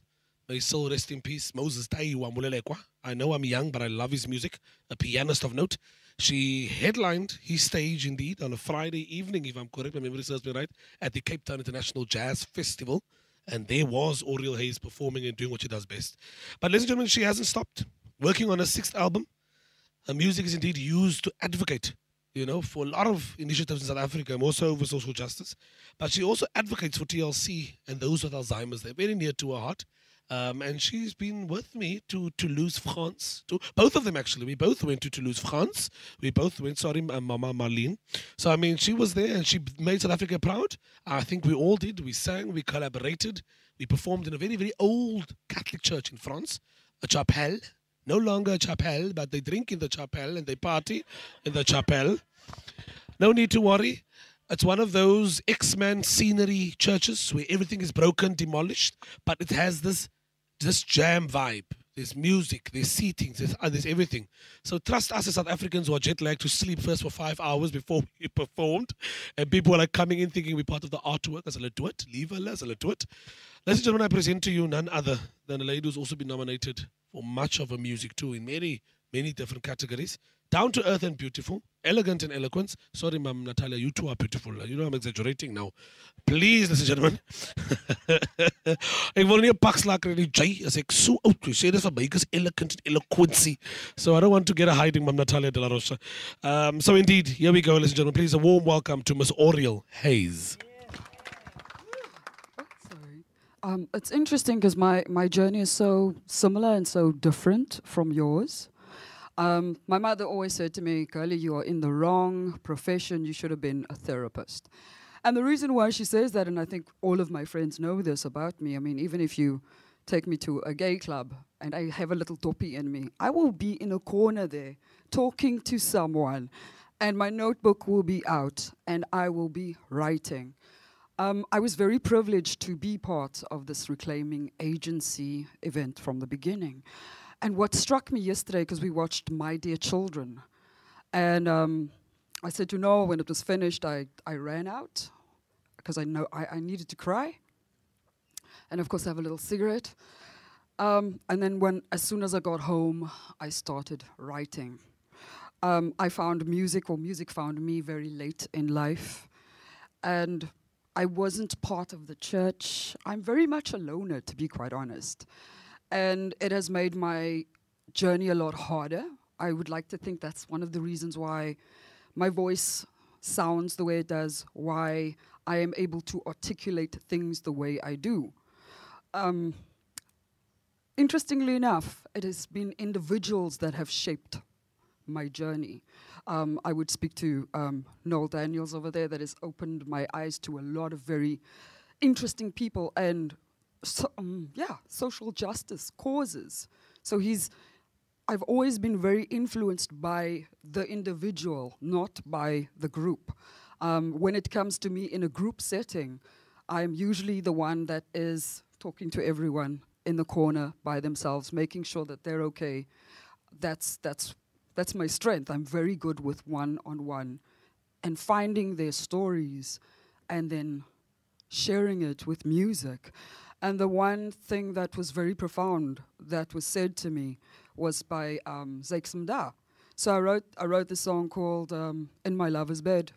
May soul rest in peace, Moses Taiwa. I know I'm young, but I love his music. A pianist of note. She headlined his stage indeed on a Friday evening, if I'm correct, my memory serves me right, at the Cape Town International Jazz Festival and there was Oriel Hayes performing and doing what she does best. But ladies and gentlemen, she hasn't stopped working on her sixth album. Her music is indeed used to advocate, you know, for a lot of initiatives in South Africa, more so for social justice. But she also advocates for TLC and those with Alzheimer's. They're very near to her heart. Um, and she's been with me to Toulouse, France. To both of them actually. We both went to Toulouse, France. We both went. Sorry, Mama Marlene. So I mean, she was there and she made South Africa proud. I think we all did. We sang. We collaborated. We performed in a very very old Catholic church in France, a chapelle. No longer a chapelle, but they drink in the chapelle and they party in the chapelle. No need to worry. It's one of those X-Men scenery churches where everything is broken, demolished, but it has this this jam vibe. There's music, there's seating, uh, there's everything. So trust us as South Africans who are jet lagged to sleep first for five hours before we performed. And people are like coming in thinking we're part of the artwork. As a do it, leave her, as a little do it. Ladies and gentlemen, I present to you none other than a lady who's also been nominated for much of her music too in many, many different categories down to earth and beautiful, elegant and eloquent. Sorry, Ma'am Natalia, you two are beautiful. You know I'm exaggerating now. Please, ladies and gentlemen. ek wil nie 'n pakslak kry nie, Jay, as ek so oud is. Sê dis vir my is elegant and eloquency. So I don't want to get a hiding, Ma'am Natalia de la Rosa. Um, so indeed, here we go, ladies and gentlemen. Please, a warm welcome to Miss Oriel Hayes. Um, it's interesting because my, my journey is so similar and so different from yours. Um, my mother always said to me, Girlie, you are in the wrong profession. You should have been a therapist. And the reason why she says that, and I think all of my friends know this about me, I mean, even if you take me to a gay club and I have a little toppy in me, I will be in a corner there talking to someone, and my notebook will be out, and I will be writing. Um, I was very privileged to be part of this reclaiming agency event from the beginning. And what struck me yesterday, because we watched My Dear Children, and um, I said, you know, when it was finished, I, I ran out because I know I, I needed to cry. And of course, I have a little cigarette. Um, and then when, as soon as I got home, I started writing. Um, I found music, or music found me very late in life. And I wasn't part of the church. I'm very much a loner, to be quite honest. And it has made my journey a lot harder. I would like to think that's one of the reasons why my voice sounds the way it does, why I am able to articulate things the way I do. Um, interestingly enough, it has been individuals that have shaped my journey. Um, I would speak to um, Noel Daniels over there that has opened my eyes to a lot of very interesting people and so, um, yeah, social justice causes. So he's, I've always been very influenced by the individual, not by the group. Um, when it comes to me in a group setting, I'm usually the one that is talking to everyone in the corner by themselves, making sure that they're okay. That's, that's that's my strength. I'm very good with one on one and finding their stories and then sharing it with music. And the one thing that was very profound that was said to me was by um, Zakes So I wrote, I wrote this song called um, In My Lover's Bed.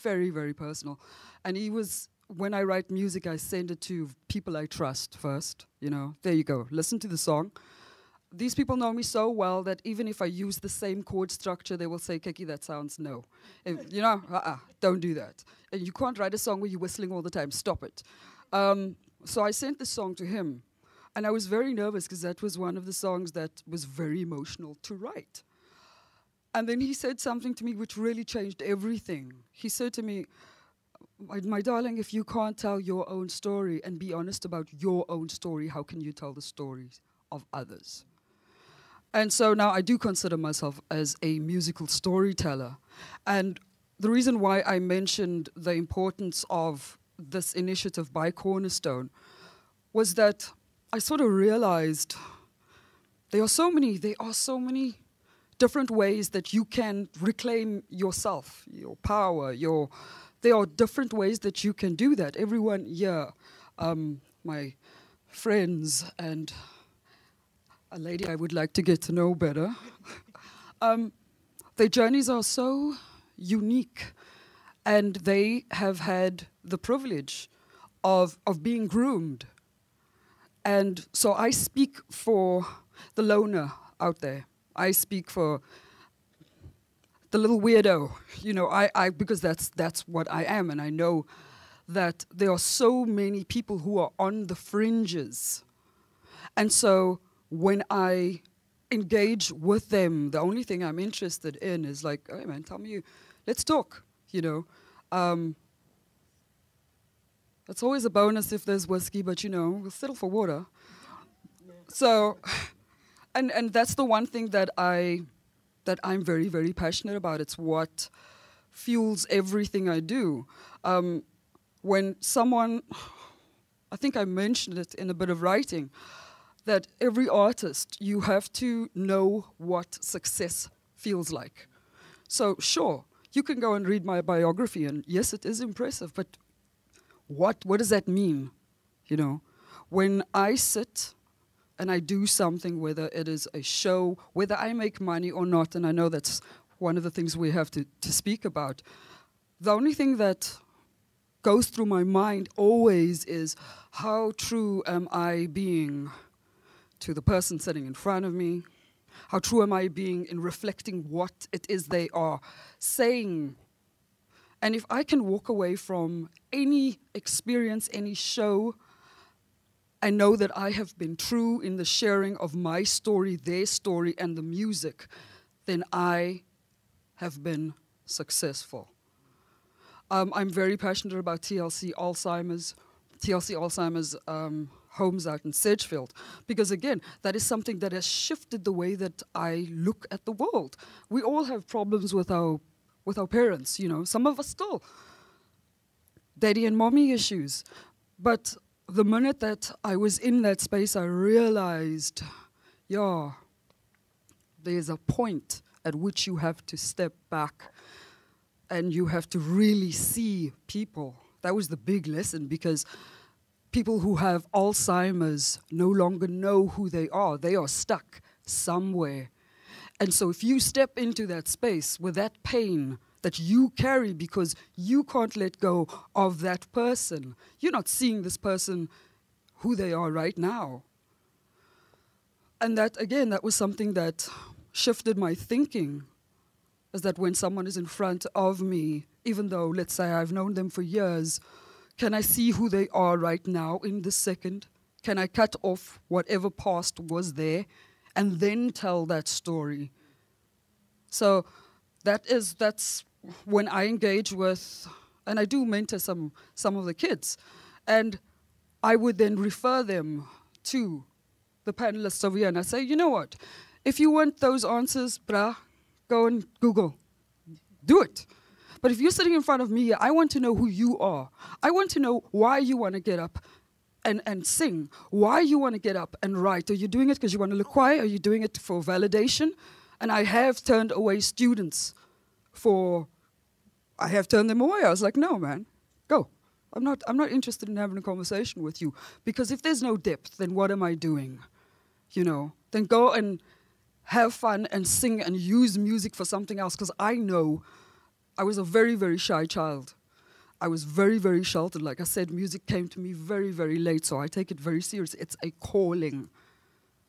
Very, very personal. And he was, when I write music, I send it to people I trust first. You know, there you go. Listen to the song these people know me so well that even if I use the same chord structure, they will say, Keki, that sounds no. If, you know, uh-uh, don't do that. And you can't write a song where you're whistling all the time. Stop it. Um, so I sent the song to him. And I was very nervous because that was one of the songs that was very emotional to write. And then he said something to me which really changed everything. He said to me, my, my, darling, if you can't tell your own story and be honest about your own story, how can you tell the stories of others? And so now I do consider myself as a musical storyteller. And the reason why I mentioned the importance of this initiative by Cornerstone was that I sort of realized there are so many, there are so many different ways that you can reclaim yourself, your power, your there are different ways that you can do that. Everyone here, um, my friends and a lady I would like to get to know better. um, their journeys are so unique, and they have had the privilege of, of being groomed. And so I speak for the loner out there. I speak for the little weirdo, you know, I, I because that's that's what I am, and I know that there are so many people who are on the fringes. And so when I engage with them, the only thing I'm interested in is like, hey man, tell me, let's talk, you know. Um, it's always a bonus if there's whiskey, but you know, we'll settle for water. So, and and that's the one thing that I that I'm very very passionate about. It's what fuels everything I do. Um, when someone, I think I mentioned it in a bit of writing that every artist, you have to know what success feels like. So, sure, you can go and read my biography, and yes, it is impressive, but what, what does that mean? You know, when I sit and I do something, whether it is a show, whether I make money or not, and I know that's one of the things we have to, to speak about, the only thing that goes through my mind always is how true am I being to the person sitting in front of me? How true am I being in reflecting what it is they are saying? And if I can walk away from any experience, any show, and know that I have been true in the sharing of my story, their story, and the music, then I have been successful. Um, I'm very passionate about TLC Alzheimer's. TLC Alzheimer's um, homes out in Sedgefield. Because again, that is something that has shifted the way that I look at the world. We all have problems with our with our parents, you know. Some of us still. Daddy and mommy issues. But the minute that I was in that space, I realized, yeah, there's a point at which you have to step back and you have to really see people. That was the big lesson because people who have Alzheimer's no longer know who they are. They are stuck somewhere. And so if you step into that space with that pain that you carry because you can't let go of that person, you're not seeing this person who they are right now. And that, again, that was something that shifted my thinking. Is that when someone is in front of me, even though, let's say, I've known them for years, can I see who they are right now in this second? Can I cut off whatever past was there and then tell that story? So that is that's when I engage with and I do mentor some some of the kids. And I would then refer them to the panelists over here and I say, you know what? If you want those answers, brah, go and Google. Do it. But if you're sitting in front of me, I want to know who you are. I want to know why you want to get up and, and sing, why you want to get up and write. Are you doing it because you want to look quiet? Are you doing it for validation? And I have turned away students for, I have turned them away. I was like, no, man, go. I'm not, I'm not interested in having a conversation with you because if there's no depth, then what am I doing? You know, then go and have fun and sing and use music for something else because I know I was a very, very shy child. I was very, very sheltered. Like I said, music came to me very, very late, so I take it very seriously. It's a calling.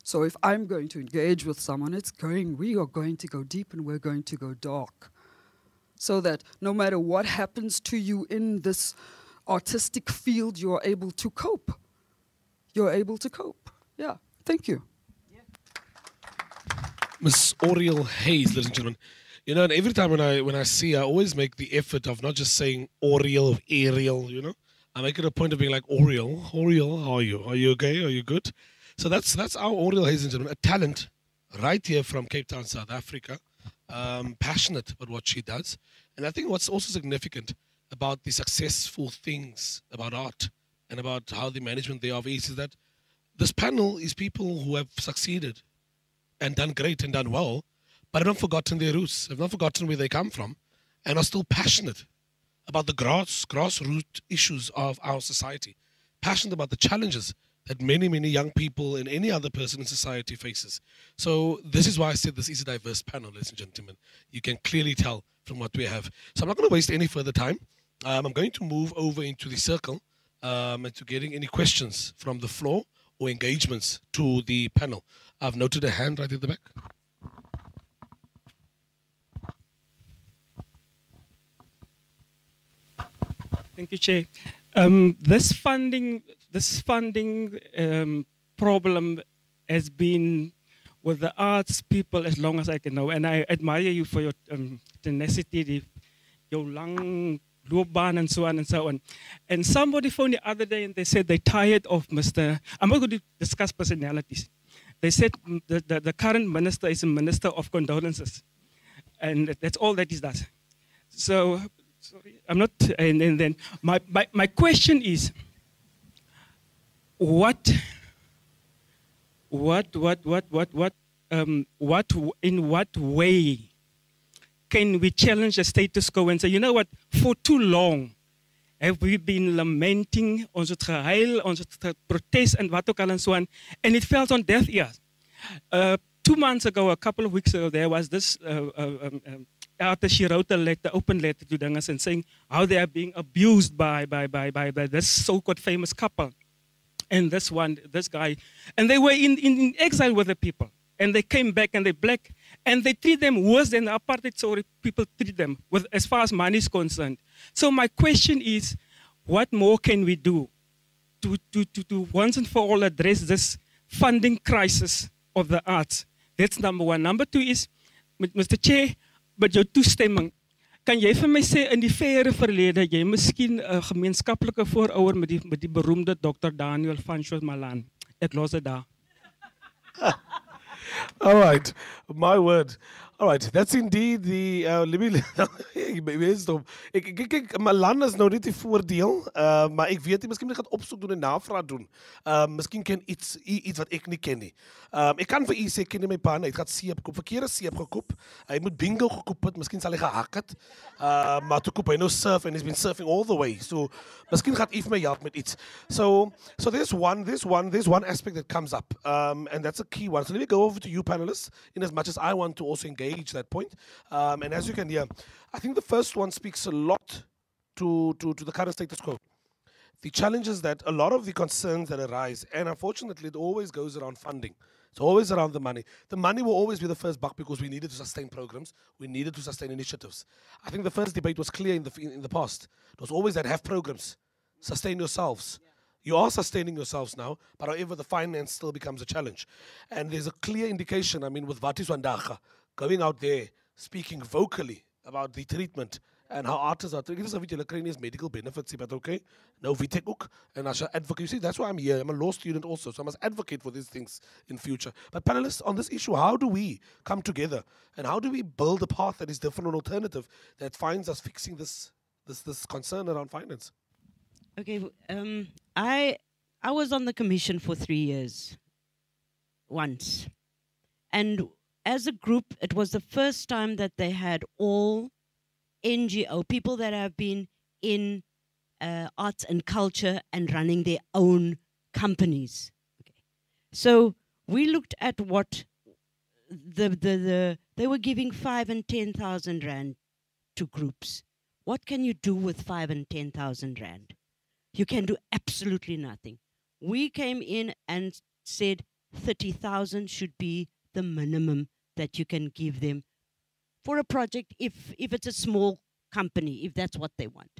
So if I'm going to engage with someone, it's going, we are going to go deep and we're going to go dark. So that no matter what happens to you in this artistic field, you're able to cope. You're able to cope. Yeah, thank you. Miss Oriel Hayes, ladies and gentlemen. You know, and every time when I when I see, I always make the effort of not just saying Oriel or Ariel. You know, I make it a point of being like Oriel. Oriel, how are you? Are you okay? Are you good? So that's that's our Oriel gentlemen, a talent right here from Cape Town, South Africa. Um, passionate about what she does, and I think what's also significant about the successful things about art and about how the management thereof is is that this panel is people who have succeeded and done great and done well but I've not forgotten their roots, I've not forgotten where they come from, and are still passionate about the grass, grassroots issues of our society, passionate about the challenges that many, many young people and any other person in society faces. So this is why I said this is a diverse panel, ladies and gentlemen. You can clearly tell from what we have. So I'm not going to waste any further time. Um, I'm going to move over into the circle um, and to getting any questions from the floor or engagements to the panel. I've noted a hand right at the back. Thank you, Chair. Um, this funding, this funding um, problem has been with the arts people as long as I can know, and I admire you for your um, tenacity, your long loopbaan and so on and so on. And somebody phoned the other day and they said they're tired of Mr. I'm not going to discuss personalities. They said the, the, the current minister is a minister of condolences, and that's all that he does. So sorry, I'm not, and, and then my, my, my question is, what, what, what, what, what, what, um, what, in what way can we challenge the status quo and say, you know what, for too long have we been lamenting, ons het gehuil, ons het protest and al and so on, and it fell on deaf ears. Uh, two months ago, a couple of weeks ago, there was this uh, uh um, um, after she wrote a letter, open letter to Dingas and saying how they are being abused by, by, by, by, by this so-called famous couple. And this one, this guy. And they were in, in, in exile with the people. And they came back and they black. And they treat them worse than the apartheid sorry people treat them with, as far as money is concerned. So my question is, what more can we do to, to, to, to once and for all address this funding crisis of the arts? That's number one. Number two is, Mr. Chair, met jou toestemming, kan jy vir my sê in die verre verlede jy miskien 'n gemeenskaplike voorouder met die met die beroemde Dr Daniel van Malan. Ek los daar. All right. My word. All right, that's indeed the uh wees dom. Ek ek kyk my land is nou net die voordeel, uh maar ek weet jy miskien moet ek gaan opsoek doen en navraag doen. Uh miskien ken iets iets wat ek nie ken nie. Um ek kan u sê ek ken my pa het gehad seep gekoop, verkeerde seep gekoop. Hy moet bingo gekoop het, miskien sal hy gehak het. Uh maar toe koop hy nou surf and he's been surfing all the way. So miskien gaan u vir my help met iets. So so there's one there's one there's one aspect that comes up. Um and that's a key one. So let me go over to you panelists in as much as I want to also engage that point. Um, and as you can hear, I think the first one speaks a lot to, to, to the current status quo. The challenges that a lot of the concerns that arise, and unfortunately, it always goes around funding. It's always around the money. The money will always be the first buck because we needed to sustain programs, we needed to sustain initiatives. I think the first debate was clear in the, in the past. It was always that have programs, sustain yourselves. You are sustaining yourselves now, but however, the finance still becomes a challenge. And there's a clear indication, I mean, with Vatis Wandaga going out there, speaking vocally about the treatment and how artists are treated. Dit is of julle medical benefits nie, but okay. Nou weet ek en as 'n advocate, you see, that's why I'm here. I'm a law student also, so I must advocate for these things in future. But panelists on this issue, how do we come together and how do we build a path that is different and alternative that finds us fixing this this this concern around finance? Okay, um, I I was on the commission for three years. Once, and as a group, it was the first time that they had all NGO people that have been in uh, arts and culture and running their own companies. Okay, so we looked at what the the, the they were giving five and ten thousand rand to groups. What can you do with five and ten thousand rand? You can do absolutely nothing. We came in and said 30,000 should be the minimum that you can give them for a project if, if it's a small company, if that's what they want.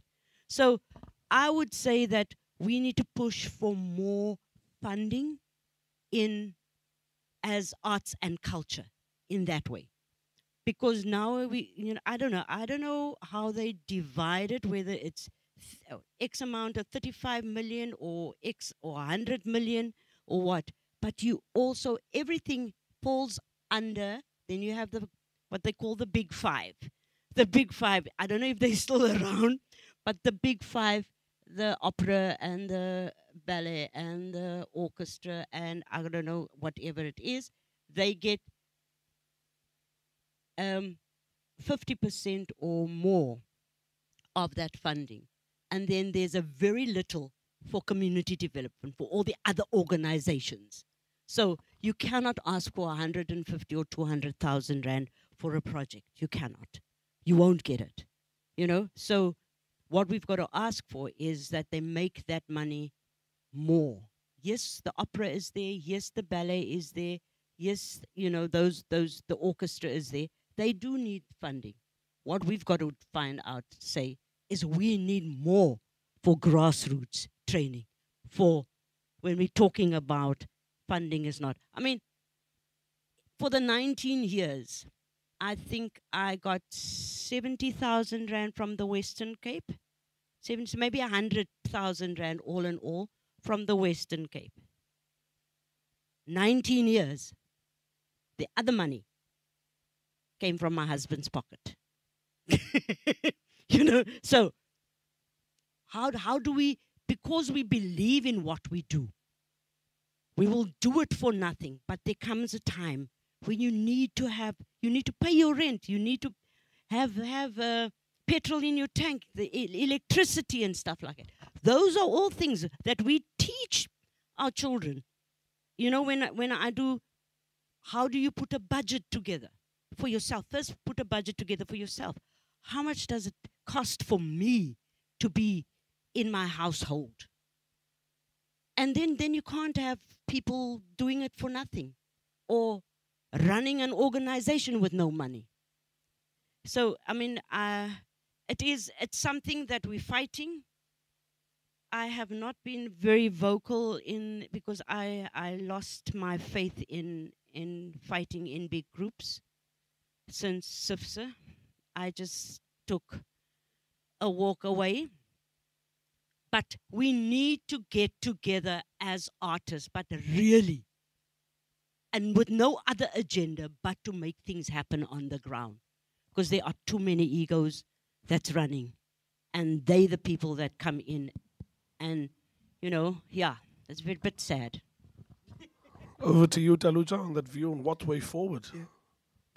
So I would say that we need to push for more funding in as arts and culture in that way because now we you know i don't know i don't know how they divide it whether it's x amount of 35 million or x or 100 million or what but you also everything falls under then you have the what they call the big 5 the big 5 i don't know if they're still around but the big 5 the opera and the ballet and the orchestra and i don't know whatever it is they get um, 50% or more of that funding. And then there's a very little for community development for all the other organizations. So you cannot ask for 150 or 200,000 rand for a project. You cannot. You won't get it. You know? So what we've got to ask for is that they make that money more. Yes, the opera is there. Yes, the ballet is there. Yes, you know those those the orchestra is there. They do need funding. What we've got to find out, say, is we need more for grassroots training. For when we're talking about funding is not. I mean, for the 19 years, I think I got 70,000 rand from the Western Cape. 70, maybe 100,000 rand all in all from the Western Cape. 19 years. The other money came from my husband's pocket. you know, so how, how do we, because we believe in what we do, we will do it for nothing. But there comes a time when you need to have, you need to pay your rent, you need to have, have uh, petrol in your tank, the electricity and stuff like that. Those are all things that we teach our children. You know, when when I do, how do you put a budget together for yourself? First, put a budget together for yourself. How much does it cost for me to be in my household? And then, then you can't have people doing it for nothing or running an organization with no money. So, I mean, uh, it is it's something that we're fighting. I have not been very vocal in because I I lost my faith in in fighting in big groups since SIFSA. I just took a walk away. But we need to get together as artists, but really and with no other agenda but to make things happen on the ground. Because there are too many egos that's running. And they the people that come in. And, you know, yeah, it's a bit, bit sad. Over to you, Taluja, on that view on what way forward.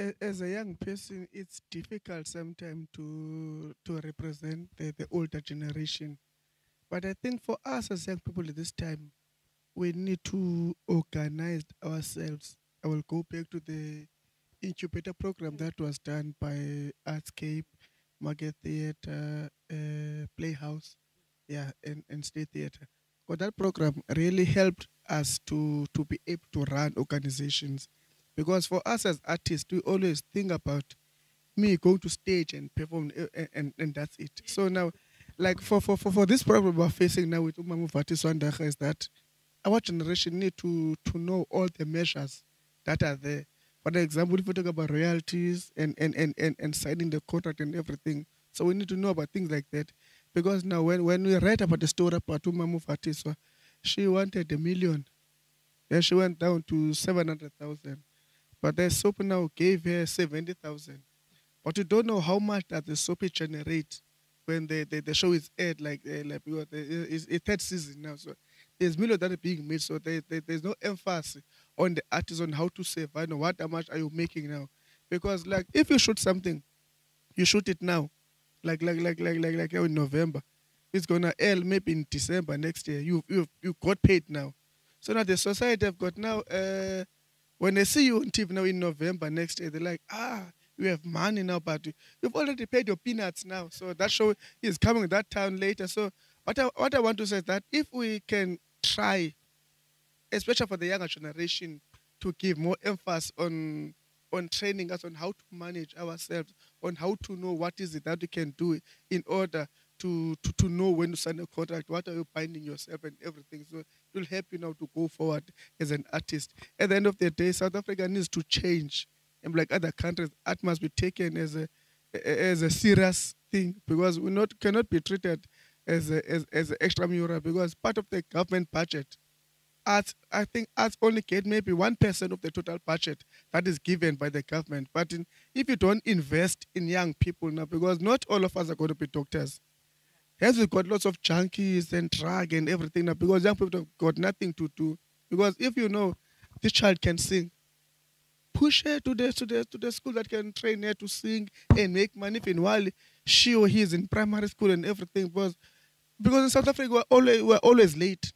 A- As a young person, it's difficult sometimes to to represent the, the older generation. But I think for us as young people at this time, we need to organize ourselves. I will go back to the incubator program that was done by Artscape, Market Theatre, uh, Playhouse, yeah, and, and State Theatre. But that program really helped us to, to be able to run organizations. Because for us as artists, we always think about me going to stage and perform, uh, and, and, and that's it. So now, like for, for, for, for this problem we're facing now with Umamu Vatiswa Ndara is that our generation need to, to know all the measures that are there. For example, if we talk about royalties and, and, and, and, and signing the contract and everything, so we need to know about things like that. Because now when, when we read about the story about Umamu Vatiswa, she wanted a million. Then she went down to 700,000. But the soap now gave her 70,000. But you don't know how much that the soap generate when the, the, the show is aired, like, uh, like because the, it's, it's third season now. So there's millions that are being made. So there, there- there's no emphasis on the artist on how to save. I know what how much are you making now? Because like if you shoot something, you shoot it now, like like like like like like in November. It's gonna air maybe in December next year. You you you got paid now. So now the society have got now. Uh, when they see you on TV now in November next year, they're like, ah, you have money now, but you've already paid your peanuts now. So that show is coming that time later. So what I, what I want to say is that if we can try, especially for the younger generation, to give more emphasis on on training us on how to manage ourselves, on how to know what is it that we can do in order to, to, to know when to sign a contract, what are you binding yourself and everything. So it will help you now to go forward as an artist. At the end of the day, South Africa needs to change. And like other countries, art must be taken as a as a serious thing because we not cannot be treated as a, as, as extramural because part of the government budget arts, I think arts only get maybe 1% of the total budget that is given by the government. But in, if you don't invest in young people now, because not all of us are going to be doctors. Hence, we've got lots of junkies and drug and everything now because young people have got nothing to do. Because if you know this child can sing, push her to the, to the, to the school that can train her to sing and make money. In while she or he is in primary school and everything, because, because in South Africa, we're always, we're always late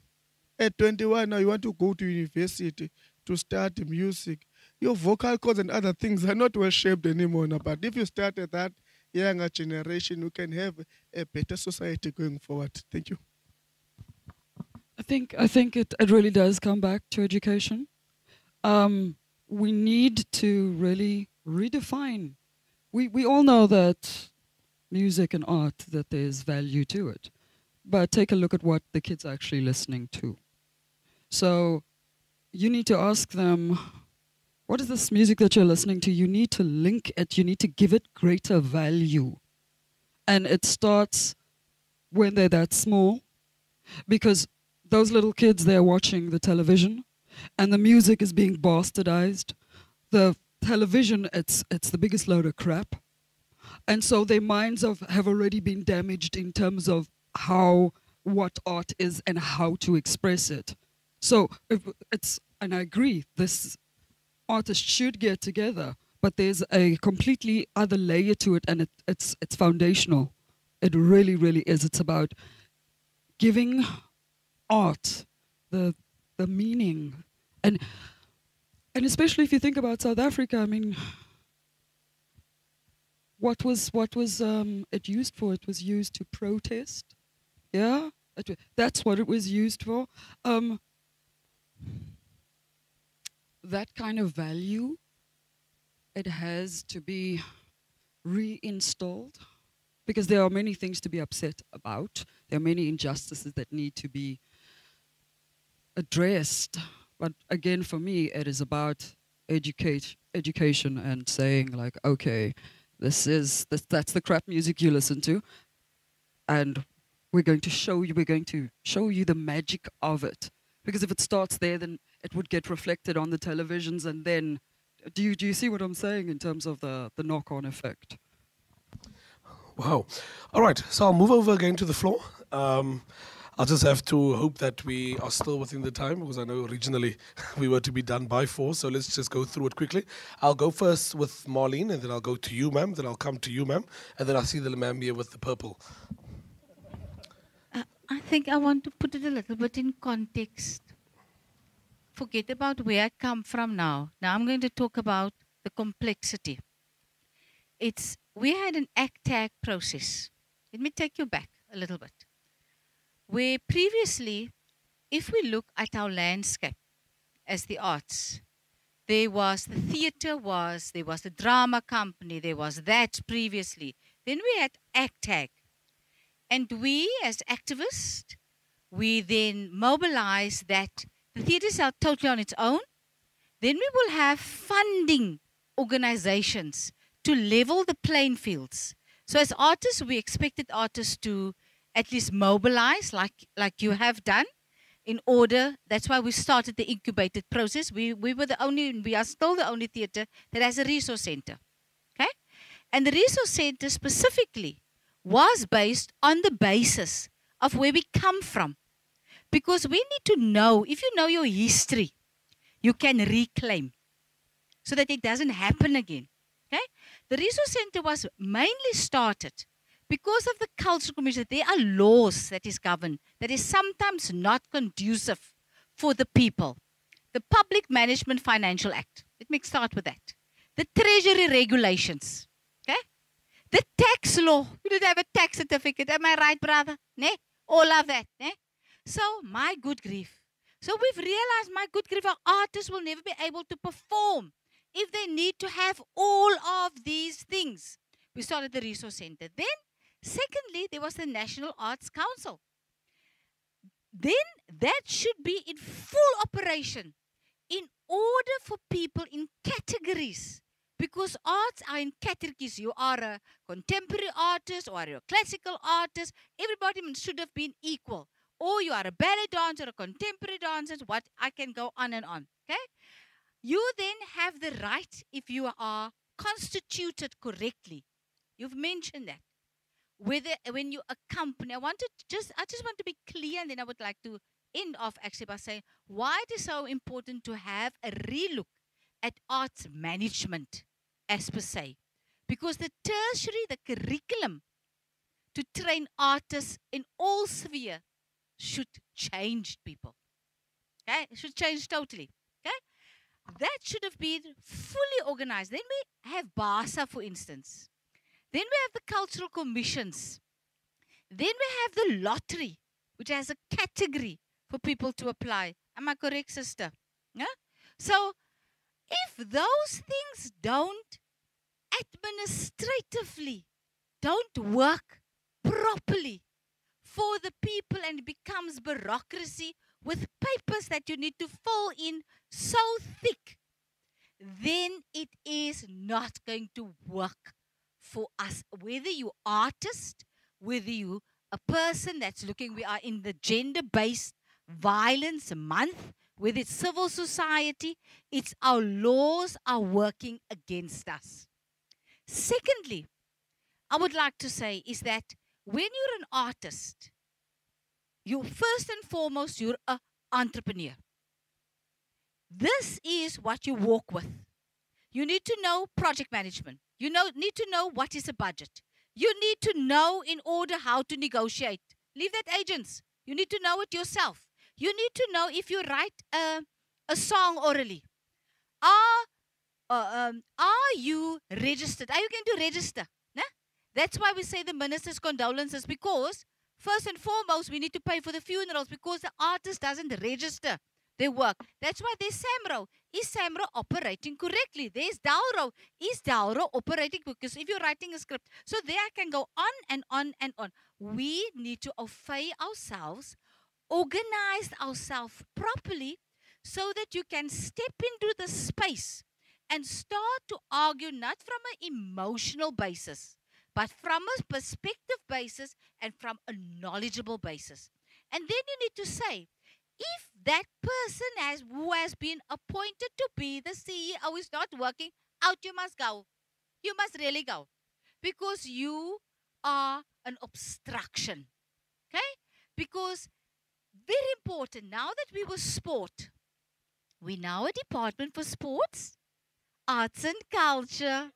at 21 now you want to go to university to start music your vocal cords and other things are not well shaped anymore now but if you start at that younger generation you can have a better society going forward thank you I think I think it, it really does come back to education. Um, we need to really redefine. We we all know that music and art that there's value to it, but take a look at what the kids are actually listening to. So you need to ask them, what is this music that you're listening to? You need to link it. You need to give it greater value, and it starts when they're that small, because those little kids they're watching the television and the music is being bastardized. The television it's it's the biggest load of crap. And so their minds have, have already been damaged in terms of how what art is and how to express it. So if it's and i agree this artists should get together but there's a completely other layer to it and it, it's it's foundational. It really really is. It's about giving art the the meaning. And and especially if you think about South Africa I mean what was what was um, it used for? It was used to protest. Yeah? It that's what it was used for. Um, that kind of value it has to be reinstalled because there are many things to be upset about. There are many injustices that need to be addressed. But again, for me, it is about educate, education and saying like, okay, this is this, that's the crap music you listen to, and we're going to show you. We're going to show you the magic of it. Because if it starts there, then it would get reflected on the televisions, and then do you do you see what I'm saying in terms of the the knock-on effect? Wow. All right. So I'll move over again to the floor. Um, I'll just have to hope that we are still within the time because I know originally we were to be done by four. So let's just go through it quickly. I'll go first with Marlene and then I'll go to you, ma'am. Then I'll come to you, ma'am. And then I'll see the ma'am here with the purple. Uh, I think I want to put it a little bit in context. Forget about where I come from now. Now I'm going to talk about the complexity. It's we had an ACTAG process. Let me take you back a little bit. Where previously, if we look at our landscape as the arts, there was the theatre was, there was the drama company, there was that previously. Then we had ACTAG. And we as activists, we then mobilize that the theatres are totally on its own. Then we will have funding organizations to level the playing fields. So as artists, we expected artists to at least mobilize like, like you have done in order, that's why we started the incubated process. We, we were the only, we are still the only theatre that has a resource center. Okay? And the resource center specifically was based on the basis of where we come from. Because we need to know, if you know your history, you can reclaim so that it doesn't happen again. Okay? The resource center was mainly started because of the cultural commission. There are laws that is governed that is sometimes not conducive for the people. The Public Management Financial Act. Let me start with that. The Treasury regulations. Okay? The tax law. You don't have a tax certificate. Am I right, brother? Ne? All of that. Ne? So, my good grief. So we've realized, my good grief, our artists will never be able to perform if they need to have all of these things. We started the resource center. Then, secondly, there was the National Arts Council. Then that should be in full operation in order for people in categories. Because arts are in categories. You are a contemporary artist or you're a classical artist. Everybody should have been equal. Or you are a ballet dancer, a contemporary dancer, what I can go on and on. Okay? You then have the right, if you are constituted correctly, you've mentioned that. Whether when you accompany, I want to just, I just want to be clear, and then I would like to end off actually by saying why it is so important to have a relook at arts management as per se. Because the tertiary, the curriculum to train artists in all sphere should change people. Okay? It should change totally. Okay? That should have been fully organized. Then we have BASA, for instance. Then we have the cultural commissions. Then we have the lottery, which has a category for people to apply. Am I correct, sister? Yeah? So, if those things don't administratively don't work properly for the people and becomes bureaucracy with papers that you need to fill in so thick, then it is not going to work for us. Whether you artist, whether you a person that's looking, we are in the gender-based violence month, with its civil society, it's our laws are working against us. Secondly, I would like to say is that when you're an artist, you first and foremost you're an entrepreneur. This is what you walk with. You need to know project management. You know, need to know what is a budget. You need to know in order how to negotiate. Leave that agents. You need to know it yourself. You need to know if you write a, a song orally. Are, uh, um, are you registered? Are you going to register? Nah? That's why we say the minister's condolences because, first and foremost, we need to pay for the funerals because the artist doesn't register their work. That's why there's SAMRO. Is SAMRO operating correctly? There's DALRO. Is DALRO operating? Because if you're writing a script, so there I can go on and on and on. We need to affay ourselves organize ourselves properly so that you can step into the space and start to argue not from an emotional basis, but from a perspective basis and from a knowledgeable basis. And then you need to say, if that person who has been appointed to be the CEO is not working out, you must go. You must really go. Because you are an obstruction. Okay? Because very important, now that we were sport, we now a department for sports, arts and culture.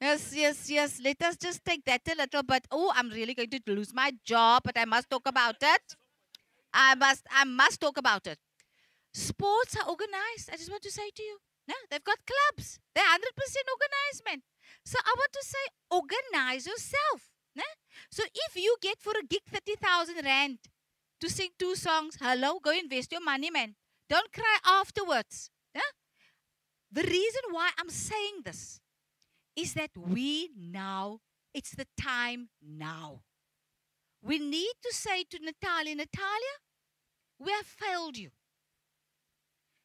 Yes, yes, yes. Let us just take that a little bit. oh, I'm really going to lose my job, but I must talk about it. I must I must talk about it. Sports are organized. I just want to say to you. No, they've got clubs. They're 100% organized, man. So I want to say, organize yourself. No? So if you get for a gig 30,000 rand to sing two songs, hello, go invest your money, man. Don't cry afterwards. No? The reason why I'm saying this is that we now, it's the time now. We need to say to Natalia, Natalia, we have failed you.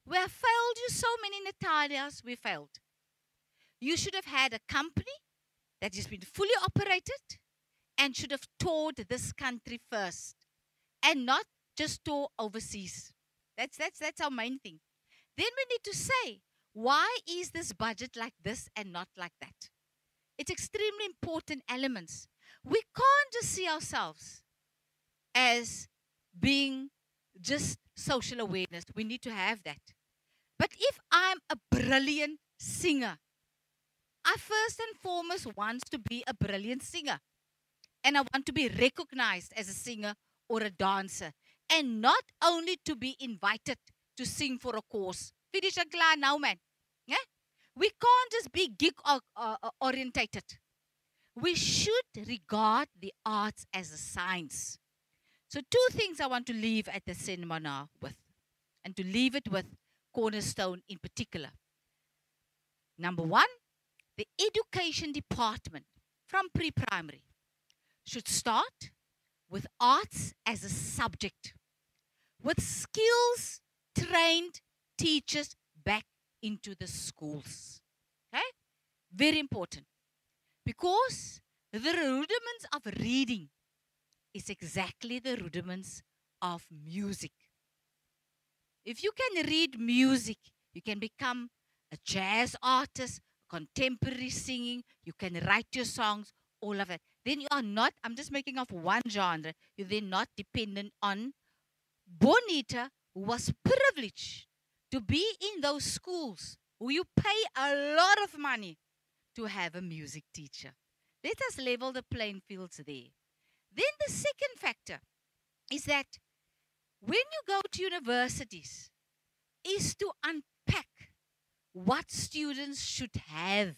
We have failed you so many Natalias, we failed. You should have had a company that has been fully operated and should have toured this country first and not just tour overseas. That's, that's, that's our main thing. Then we need to say, why is this budget like this and not like that? It's extremely important elements. We can't just see ourselves as being just social awareness. We need to have that. But if I'm a brilliant singer, I first and foremost want to be a brilliant singer. And I want to be recognized as a singer or a dancer. And not only to be invited to sing for a course. Finish a now, man. Yeah? We can't just be gig uh, uh, orientated. We should regard the arts as a science. So, two things I want to leave at the cinema with, and to leave it with Cornerstone in particular. Number one, the education department from pre primary should start with arts as a subject, with skills trained teachers back into the schools. Okay? Very important. Because the rudiments of reading is exactly the rudiments of music. If you can read music, you can become a jazz artist, contemporary singing, you can write your songs, all of it. Then you are not, I'm just making off one genre, you're then not dependent on Bonita, who was privileged to be in those schools where you pay a lot of money to have a music teacher. Let us level the playing fields there. Then the second factor is that when you go to universities, is to unpack what students should have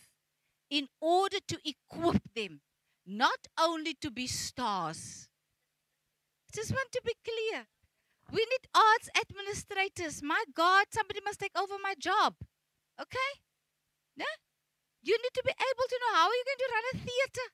in order to equip them not only to be stars. I just want to be clear. We need arts administrators. My God, somebody must take over my job. Okay? Yeah? You need to be able to know how are you going to run a theater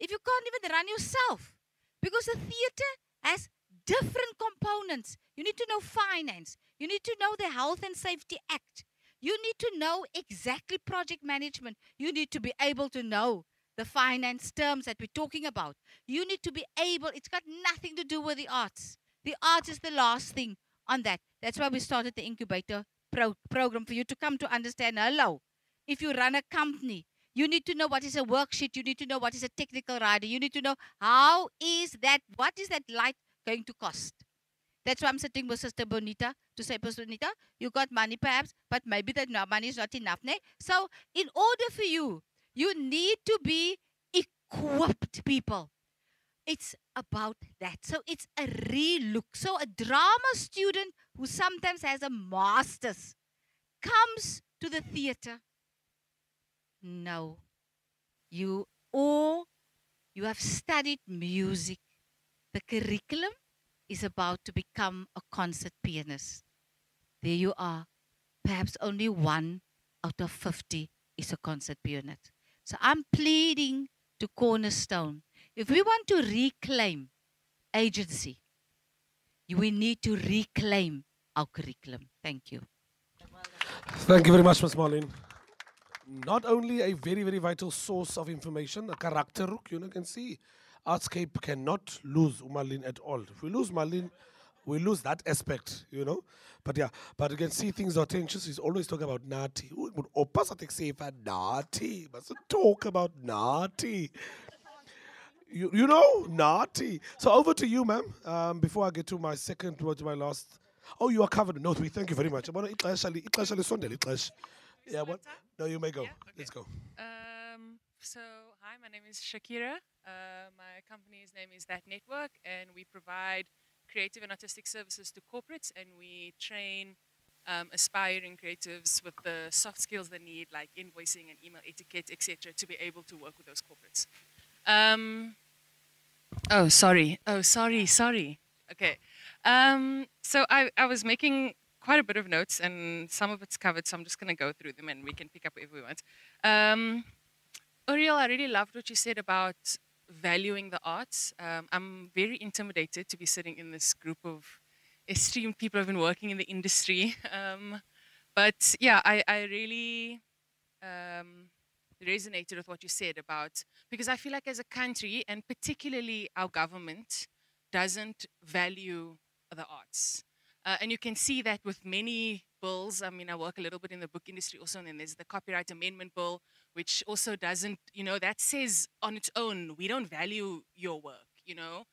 if you can't even run yourself. Because a theater has different components. You need to know finance. You need to know the Health and Safety Act. You need to know exactly project management. You need to be able to know the finance terms that we're talking about. You need to be able, it's got nothing to do with the arts. The arts is the last thing on that. That's why we started the incubator pro- program for you to come to understand. Hello, if you run a company, you need to know what is a worksheet. You need to know what is a technical rider. You need to know how is that, what is that light going to cost. That's why I'm sitting with Sister Bonita to say, Sister Bonita, you got money perhaps, but maybe that money is not enough. Ne? So, in order for you, you need to be equipped, people. It's about that. So, it's a relook. So, a drama student who sometimes has a master's comes to the theater. No. You or you have studied music. The curriculum is about to become a concert pianist. There you are. Perhaps only one out of 50 is a concert pianist. So I'm pleading to Cornerstone. If we want to reclaim agency, we need to reclaim our curriculum. Thank you. Thank you very much, Ms. Marlene. Not only a very, very vital source of information, a character, you know, can see Artscape cannot lose Marlene at all. If we lose Marlene, we lose that aspect, you know. But yeah, but you can see things are tensions. He's always talking about naughty. Opas I think say naughty, but talk about Nati. You, you know, Nati. So over to you, ma'am. Um, before I get to my second, to my last. Oh, you are covered. No, thank you very much. Yeah, what? No, you may go. Yeah, okay. Let's go. Um, so, hi, my name is Shakira. Uh, my company's name is That Network, and we provide creative and artistic services to corporates, and we train um, aspiring creatives with the soft skills they need, like invoicing and email etiquette, etc., to be able to work with those corporates. Um, oh, sorry. Oh, sorry, sorry. Okay. Um, so I, I was making quite a bit of notes, and some of it's covered, so I'm just going to go through them and we can pick up wherever we want. Um, Uriel, I really loved what you said about valuing the arts. Um, I'm very intimidated to be sitting in this group of esteemed people who've been working in the industry. Um, but yeah, I, I really um, resonated with what you said about, because I feel like as a country, and particularly our government, doesn't value the arts. Uh, and you can see that with many bills. I mean, I work a little bit in the book industry also, and then there's the Copyright Amendment Bill, which also doesn't, you know, that says on its own, we don't value your work, you know.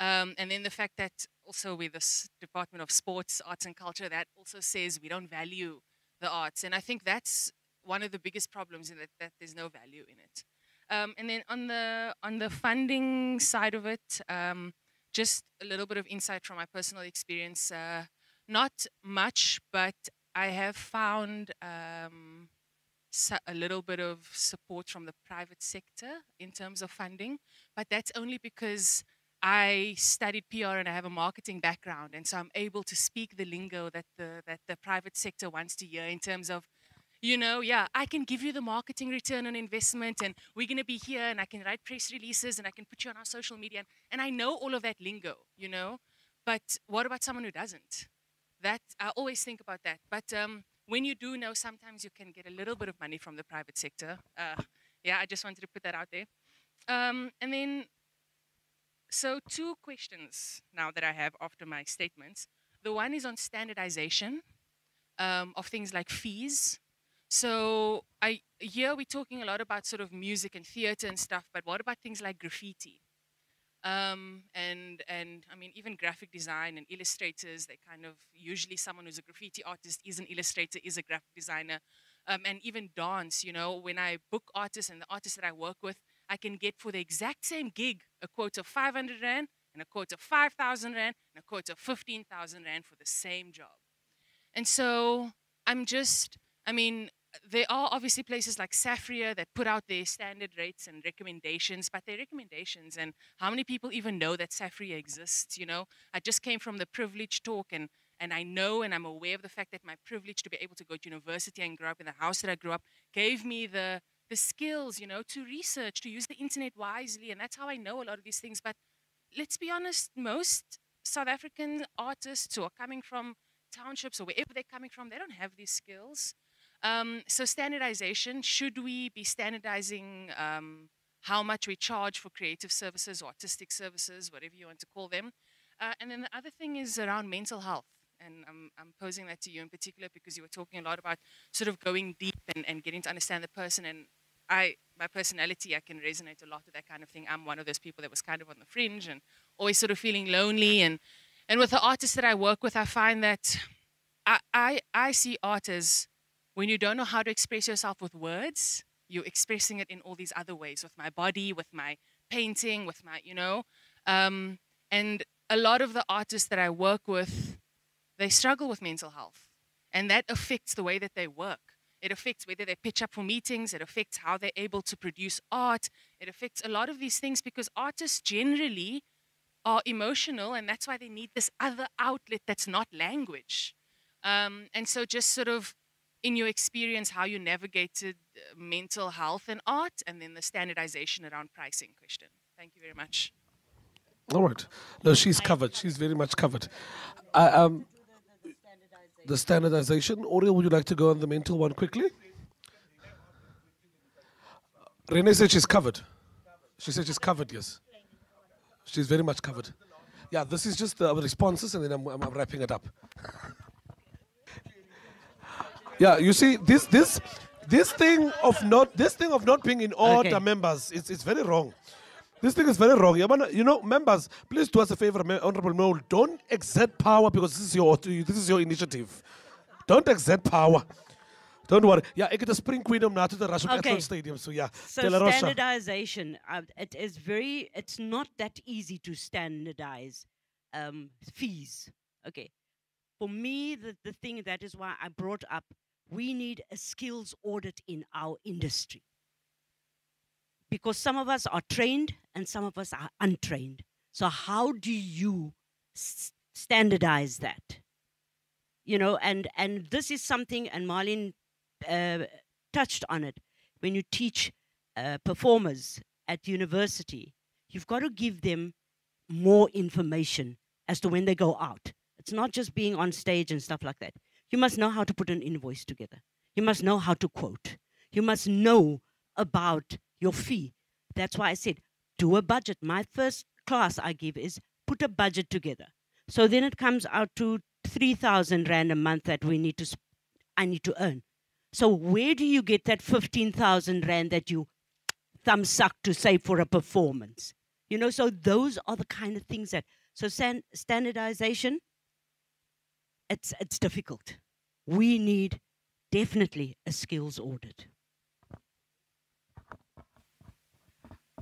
Um, and then the fact that also with this Department of Sports, Arts and Culture, that also says we don't value the arts. And I think that's one of the biggest problems in that, that there's no value in it. Um, and then on the on the funding side of it, um, just a little bit of insight from my personal experience. Uh, not much, but I have found um, a little bit of support from the private sector in terms of funding, but that's only because I studied PR and I have a marketing background, and so I'm able to speak the lingo that the that the private sector wants to hear in terms of, you know, yeah, I can give you the marketing return on investment, and we're gonna be here, and I can write press releases, and I can put you on our social media, and, and I know all of that lingo, you know. But what about someone who doesn't? That I always think about that. But um, when you do know, sometimes you can get a little bit of money from the private sector. Uh, yeah, I just wanted to put that out there. Um, and then, so two questions now that I have after my statements. The one is on standardization um, of things like fees. So I here we're talking a lot about sort of music and theater and stuff, but what about things like graffiti? Um, and and I mean even graphic design and illustrators they kind of usually someone who's a graffiti artist is an illustrator is a graphic designer. Um, and even dance you know when I book artists and the artists that I work with I can get for the exact same gig a quote of 500 rand and a quote of 5,000 rand and a quote of 15,000 rand for the same job. And so I'm just I mean there are obviously places like SAFREA that put out their standard rates and recommendations, but they're recommendations. And how many people even know that SAFREA exists? You know, I just came from the privilege talk, and and I know and I'm aware of the fact that my privilege to be able to go to university and grow up in the house that I grew up gave me the the skills, you know, to research, to use the internet wisely, and that's how I know a lot of these things. But let's be honest, most South African artists who are coming from townships or wherever they're coming from, they don't have these skills. Um, so standardization, should we be standardizing um, how much we charge for creative services or artistic services, whatever you want to call them? Uh, and then the other thing is around mental health. And I'm, I'm posing that to you in particular because you were talking a lot about sort of going deep and, and getting to understand the person. And I, my personality, I can resonate a lot with that kind of thing. I'm one of those people that was kind of on the fringe and always sort of feeling lonely. And, and with the artists that I work with, I find that I, I, I see art as when you don't know how to express yourself with words, you're expressing it in all these other ways with my body, with my painting, with my, you know. Um, and a lot of the artists that I work with, they struggle with mental health. And that affects the way that they work. It affects whether they pitch up for meetings, it affects how they're able to produce art, it affects a lot of these things because artists generally are emotional, and that's why they need this other outlet that's not language. Um, and so, just sort of in your experience, how you navigated uh, mental health and art, and then the standardization around pricing question. Thank you very much. All right. No, she's covered. She's very much covered. Uh, um, the standardization. Oriel, would you like to go on the mental one quickly? Renee said she's covered. She said she's covered, yes. She's very much covered. Yeah, this is just the responses, and then I'm, I'm wrapping it up. yeah, you see, this this this thing of not this thing of not being in order, Okay. members, it's it's very wrong. This thing is very wrong. You know, members, please do us a favor, Honorable Mole. Don't exert power because this is your this is your initiative. Don't exert power. Don't worry. Yeah, ek het 'n spring queen om na toe te ras op Okay. Athlone Stadium. So yeah, So standardization, uh, it is very, it's not that easy to standardize um, fees. Okay. For me, the, the thing that is why I brought up, we need a skills audit in our industry. Because some of us are trained and some of us are untrained. So how do you standardize that? You know, and, and this is something, and Marlene uh, touched on it when you teach uh, performers at university, you've got to give them more information as to when they go out. It's not just being on stage and stuff like that. You must know how to put an invoice together. You must know how to quote. You must know about your fee. That's why I said, do a budget. My first class I give is put a budget together. So then it comes out to 3,000 Rand a month that we need to, I need to earn. So where do you get that 15,000 Rand that you thumb suck to save for a performance? You know, so those are the kind of things that, so san- standardization, it's, it's difficult. We need definitely a skills audit.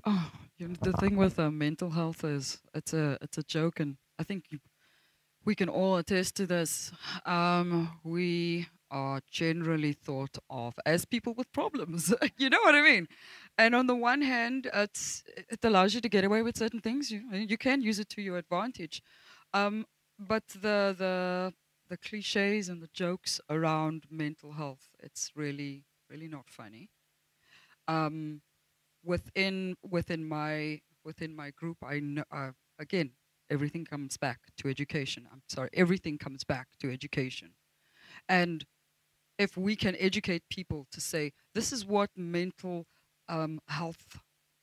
Oh, you know, the thing with uh, mental health is it's a it's a joke, and I think we can all attest to this. Um, we are generally thought of as people with problems. you know what I mean? And on the one hand, it's it allows you to get away with certain things. You you can use it to your advantage, um, but the the the cliches and the jokes around mental health, it's really really not funny. Um, within within my within my group i know uh, again everything comes back to education i'm sorry everything comes back to education and if we can educate people to say this is what mental um, health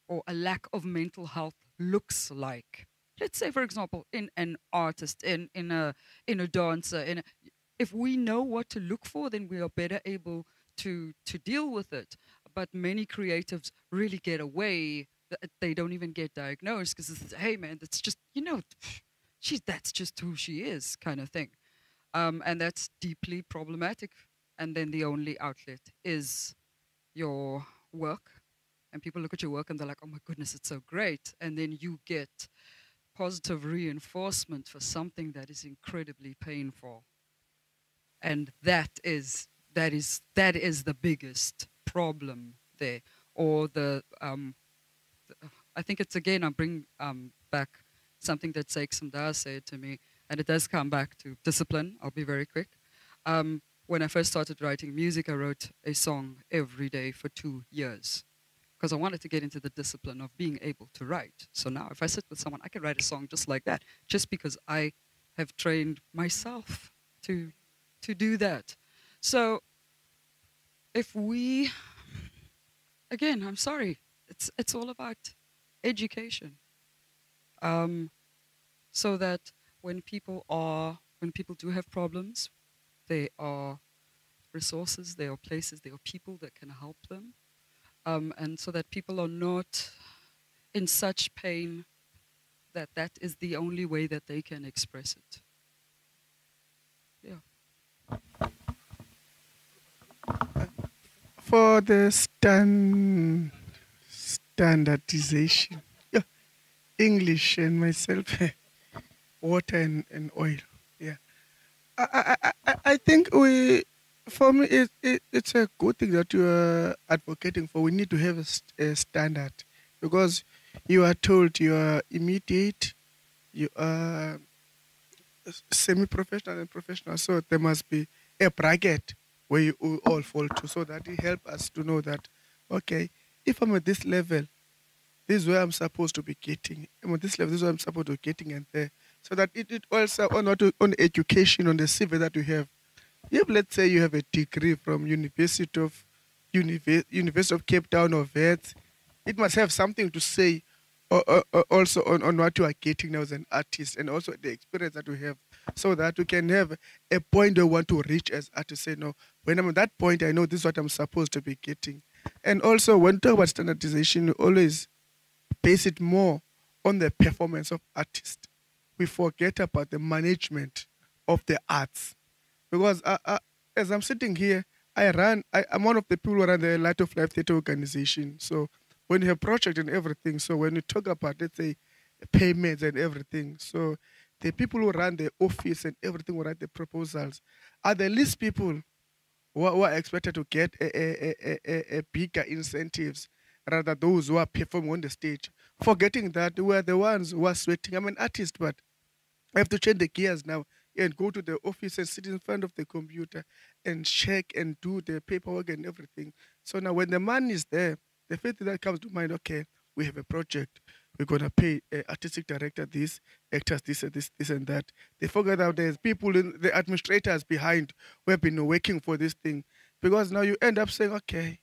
or a lack of mental health looks like let's say for example in an artist in in a in a dancer in a, if we know what to look for then we are better able to to deal with it. But many creatives really get away th- they don't even get diagnosed because it's hey man that's just you know she's that's just who she is kind of thing. Um, and that's deeply problematic. And then the only outlet is your work. And people look at your work and they're like oh my goodness it's so great. And then you get positive reinforcement for something that is incredibly painful. And that is that is that is the biggest problem there. Or the um i think it's again i bring um back something that Sake Samdar said to me and it does come back to discipline i'll be very quick. Um when i first started writing music i wrote a song every day for two years because I wanted to get into the discipline of being able to write. So now, if I sit with someone, I can write a song just like that, just because I have trained myself to to do that. So, if we, again, I'm sorry, it's it's all about education. Um, so that when people are when people do have problems, there are resources, there are places, there are people that can help them um, and so that people are not in such pain that that is the only way that they can express it. Yeah. For the stand standardization, yeah, English and myself, water and, and oil, yeah. I, I- I, I think we, for me, it, it, it's a good thing that you are advocating for. We need to have a, st- a standard because you are told you are immediate, you are semi-professional and professional, so there must be a bracket where you all- all fall to, so that it helps us to know that, okay, if I'm at this level, this is where I'm supposed to be getting. I'm at this level, this is where I'm supposed to be getting, and there, so that it, it also on on education on the CV that you have. If let's say you have a degree from University of Univer- University of Cape Town or VET, it must have something to say uh, uh, also on, on what you are getting now as an artist and also the experience that we have so that we can have a point we want to reach as artists say no when i'm at that point i know this is what i'm supposed to be getting. And also when talk about standardization we always base it more on the performance of artists. We forget about the management of the arts because uh, uh, as i'm sitting here i run I, i'm one of the people who run the light of life theater organization so when you have project and everything, so when you talk about let's say payments and everything, so the people who run the office and everything who write the proposals are the least people who are, who are expected to get a, a, a, a, a bigger incentives rather those who are performing on the stage. Forgetting that we are the ones who are sweating. I'm an artist, but I have to change the gears now and go to the office and sit in front of the computer and check and do the paperwork and everything. So now when the money is there, the first thing that comes to mind, okay, we have a project. We're gonna pay a artistic director this, actors this, and this, this, and that. They forget that there's people in the administrators behind who have been working for this thing, because now you end up saying, okay,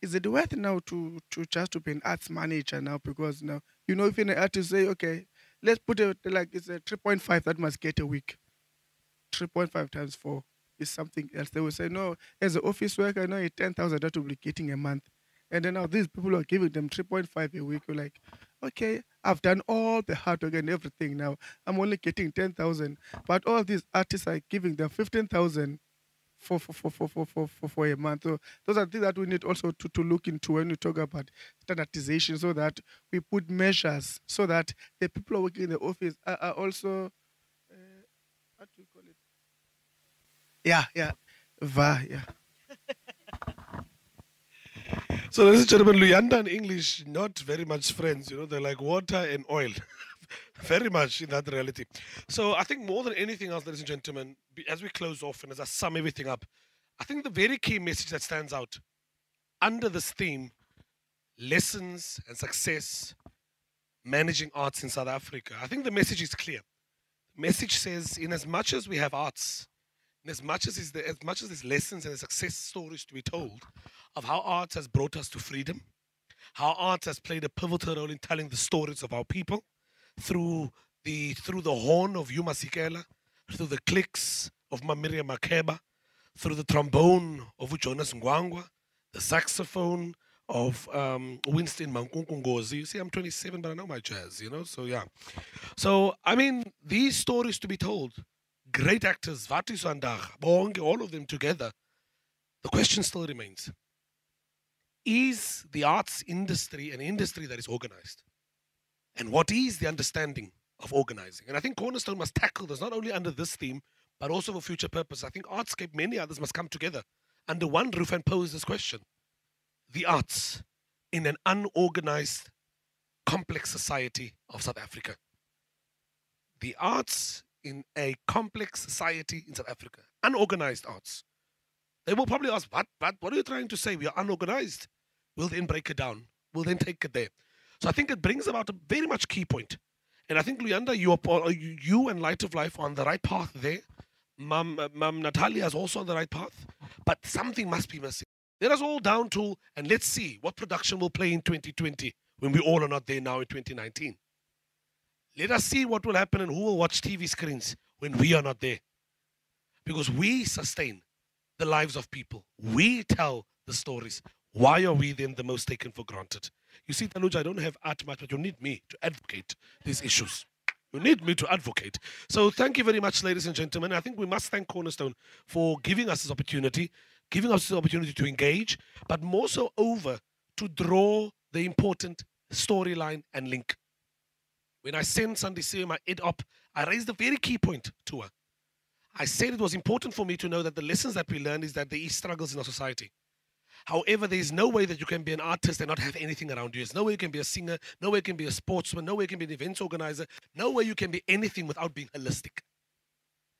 is it worth now to to just to be an arts manager now? Because now you know if an artist, say, okay, let's put it like it's a three point five that must get a week. Three point five times four is something else. They will say, no, as an office worker, no, ten thousand that will be getting a month. And then now these people are giving them 3.5 a week. You're like, okay, I've done all the hard work and everything now. I'm only getting 10,000. But all these artists are giving them 15,000 for for, for, for, for, for, for, for a month. So those are things that we need also to, to look into when we talk about standardization so that we put measures so that the people working in the office are, are also, uh, what do you call it? Yeah, yeah. VA, yeah. So, ladies and gentlemen, Luyanda and English, not very much friends. You know, they're like water and oil. very much in that reality. So, I think more than anything else, ladies and gentlemen, as we close off and as I sum everything up, I think the very key message that stands out under this theme lessons and success managing arts in South Africa. I think the message is clear. The message says, in as much as we have arts, in as much as, is the, as much as there's lessons and success stories to be told, of how art has brought us to freedom, how art has played a pivotal role in telling the stories of our people through the through the horn of Hugh Masekela, through the clicks of Mamiria Makeba, through the trombone of Jonas Gwangwa, the saxophone of um, Winston Mankunku Ngozi. You see, I'm 27, but I know my jazz, you know? So, yeah. So, I mean, these stories to be told, great actors, Vati Bonge, all of them together, the question still remains is the arts industry an industry that is organized? And what is the understanding of organizing? And I think Cornerstone must tackle this not only under this theme, but also for future purpose. I think Artscape, many others must come together under one roof and pose this question The arts in an unorganized, complex society of South Africa. The arts in a complex society in South Africa, unorganized arts. They will probably ask, what, what, what are you trying to say? We are unorganized. We'll then break it down. We'll then take it there. So I think it brings about a very much key point. And I think, Luyanda, you, are, you and Light of Life are on the right path there. Mum, Mum Natalia is also on the right path. But something must be missing. Let us all down to, and let's see what production will play in 2020 when we all are not there now in 2019. Let us see what will happen and who will watch TV screens when we are not there. Because we sustain the lives of people. We tell the stories. Why are we then the most taken for granted? You see, Tanuja, I don't have art much, but you need me to advocate these issues. You need me to advocate. So thank you very much, ladies and gentlemen. I think we must thank Cornerstone for giving us this opportunity, giving us the opportunity to engage, but more so over to draw the important storyline and link. When I sent Sandy my ed up, I raised a very key point to her. I said it was important for me to know that the lessons that we learn is that there is struggles in our society. However, there's no way that you can be an artist and not have anything around you. There's no way you can be a singer, no way you can be a sportsman, no way you can be an events organizer, no way you can be anything without being holistic.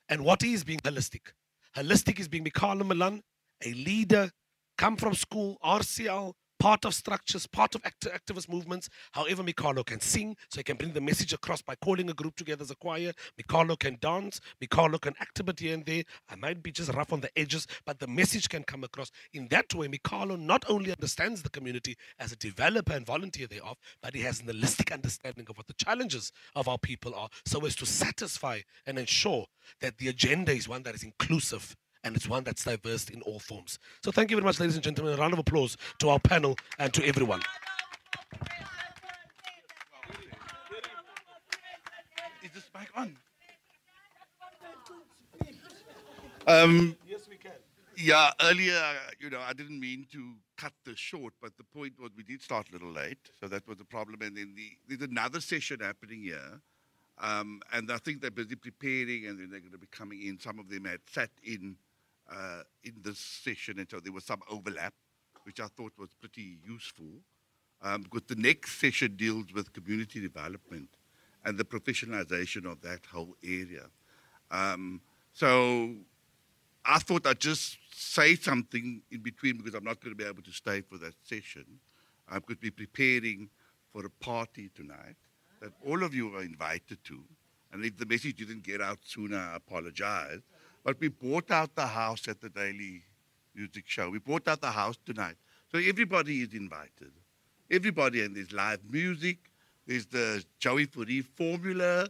And what is being holistic? Holistic is being Mikala Milan, a leader, come from school, RCL, part of structures, part of act- activist movements. However, Mikalo can sing, so he can bring the message across by calling a group together as a choir. Mikalo can dance. Mikalo can act a bit here and there. I might be just rough on the edges, but the message can come across. In that way, Mikalo not only understands the community as a developer and volunteer thereof, but he has an holistic understanding of what the challenges of our people are, so as to satisfy and ensure that the agenda is one that is inclusive and it's one that's diverse in all forms. So thank you very much, ladies and gentlemen. A round of applause to our panel and to everyone. Is this mic on? Um, Yes, we can. yeah, earlier, you know, I didn't mean to cut this short, but the point was we did start a little late, so that was the problem. And then the, there's another session happening here, um, and I think they're busy preparing, and then they're going to be coming in. Some of them had sat in uh, in this session, and so there was some overlap, which I thought was pretty useful. Um, because the next session deals with community development and the professionalization of that whole area. Um, so I thought I'd just say something in between because I'm not going to be able to stay for that session. I'm going to be preparing for a party tonight that all of you are invited to. And if the message didn't get out sooner, I apologize. But we bought out the house at the Daily Music Show. We bought out the house tonight. So everybody is invited. Everybody, and there's live music. There's the Joey Furi formula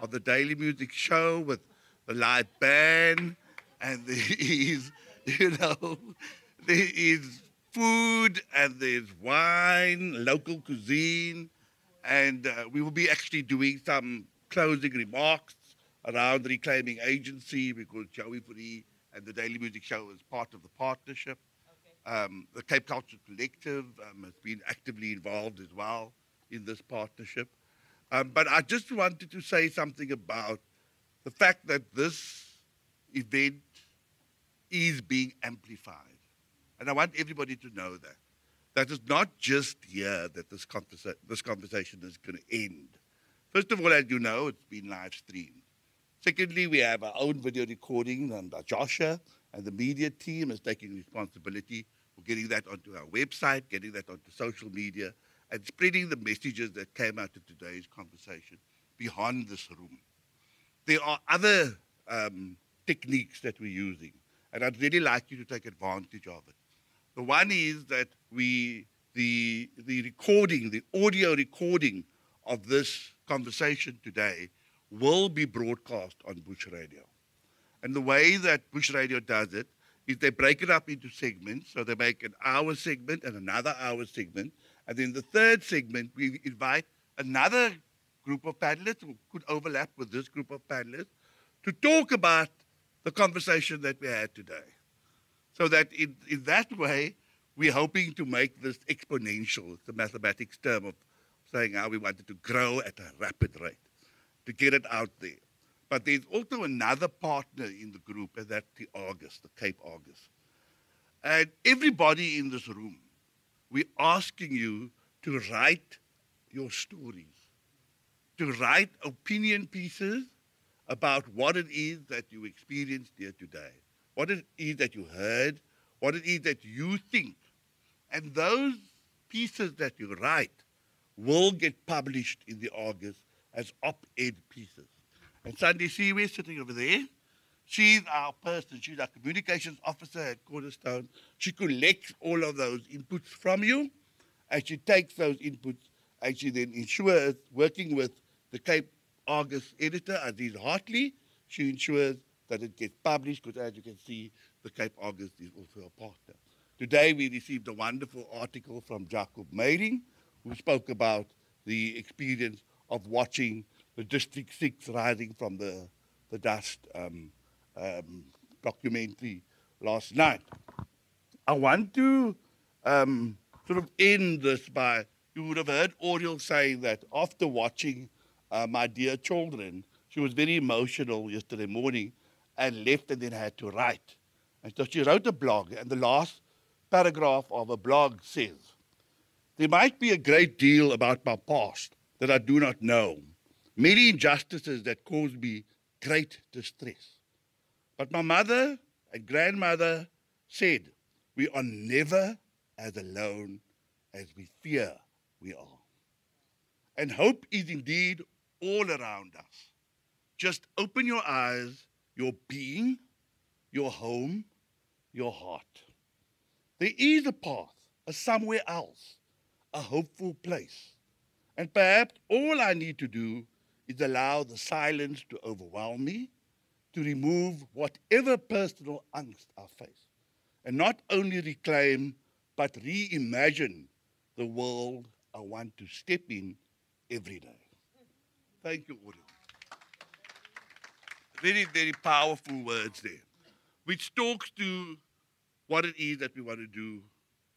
of the Daily Music Show with the live band. And there is, you know, there is food and there's wine, local cuisine. And uh, we will be actually doing some closing remarks around the Reclaiming Agency because Joey Furi and the Daily Music Show is part of the partnership. Um, the Cape Culture Collective um, has been actively involved as well in this partnership. Um, but I just wanted to say something about the fact that this event is being amplified. And I want everybody to know that. That it's not just here that this, conversa- this conversation is going to end. First of all, as you know, it's been live streamed. Secondly, we have our own video recording and Joshua and the media team is taking responsibility for getting that onto our website, getting that onto social media, and spreading the messages that came out of today's conversation beyond this room. There are other um, techniques that we're using, and I'd really like you to take advantage of it. The one is that we, the, the recording, the audio recording of this conversation today will be broadcast on Bush Radio. And the way that Bush Radio does it is they break it up into segments. So they make an hour segment and another hour segment. And then the third segment, we invite another group of panelists who could overlap with this group of panelists to talk about the conversation that we had today. So that in, in that way, we're hoping to make this exponential. A mathematics term of saying how we wanted to grow at a rapid rate to get it out there. But there's also another partner in the group, and that's the Argus, the Cape Argus. And everybody in this room, we're asking you to write your stories, to write opinion pieces about what it is that you experienced here today, what it is that you heard, what it is that you think. And those pieces that you write will get published in the Argus as op-ed pieces. And Sandy Siwe sitting over there, she's our person, she's our communications officer at Cornerstone. She collects all of those inputs from you, and she takes those inputs and she then ensures, working with the Cape Argus editor, Aziz Hartley, she ensures that it gets published, because as you can see, the Cape Argus is also a partner. Today we received a wonderful article from Jacob Meiring, who spoke about the experience of watching the District 6 rising from the, the dust um, um, documentary last night. I want to um, sort of end this by, you would have heard Oriel saying that after watching uh, My Dear Children, she was very emotional yesterday morning and left and then had to write. And so she wrote a blog, and the last paragraph of a blog says, There might be a great deal about my past that I do not know, many injustices that cause me great distress. But my mother and grandmother said, We are never as alone as we fear we are. And hope is indeed all around us. Just open your eyes, your being, your home, your heart. There is a path, a somewhere else, a hopeful place. And perhaps all I need to do is allow the silence to overwhelm me, to remove whatever personal angst I face, and not only reclaim, but reimagine the world I want to step in every day. Thank you, Uri. Very, very powerful words there, which talks to what it is that we want to do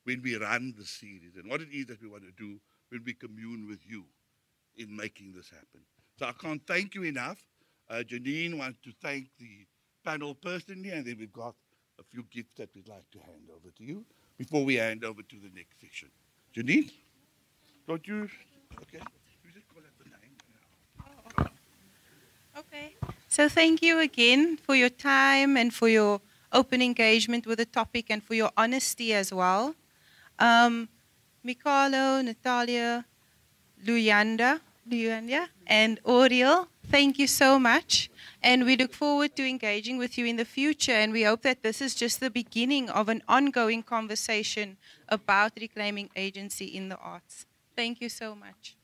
when we run the series and what it is that we want to do when we commune with you in making this happen. So I can't thank you enough. Uh, Janine wants to thank the panel personally, and then we've got a few gifts that we'd like to hand over to you before we hand over to the next session. Janine, don't you? Okay. Name. Okay. So thank you again for your time and for your open engagement with the topic and for your honesty as well. Um, Mikalo, Natalia, Luyanda, Luyanda, and Oriel, thank you so much. And we look forward to engaging with you in the future. And we hope that this is just the beginning of an ongoing conversation about reclaiming agency in the arts. Thank you so much.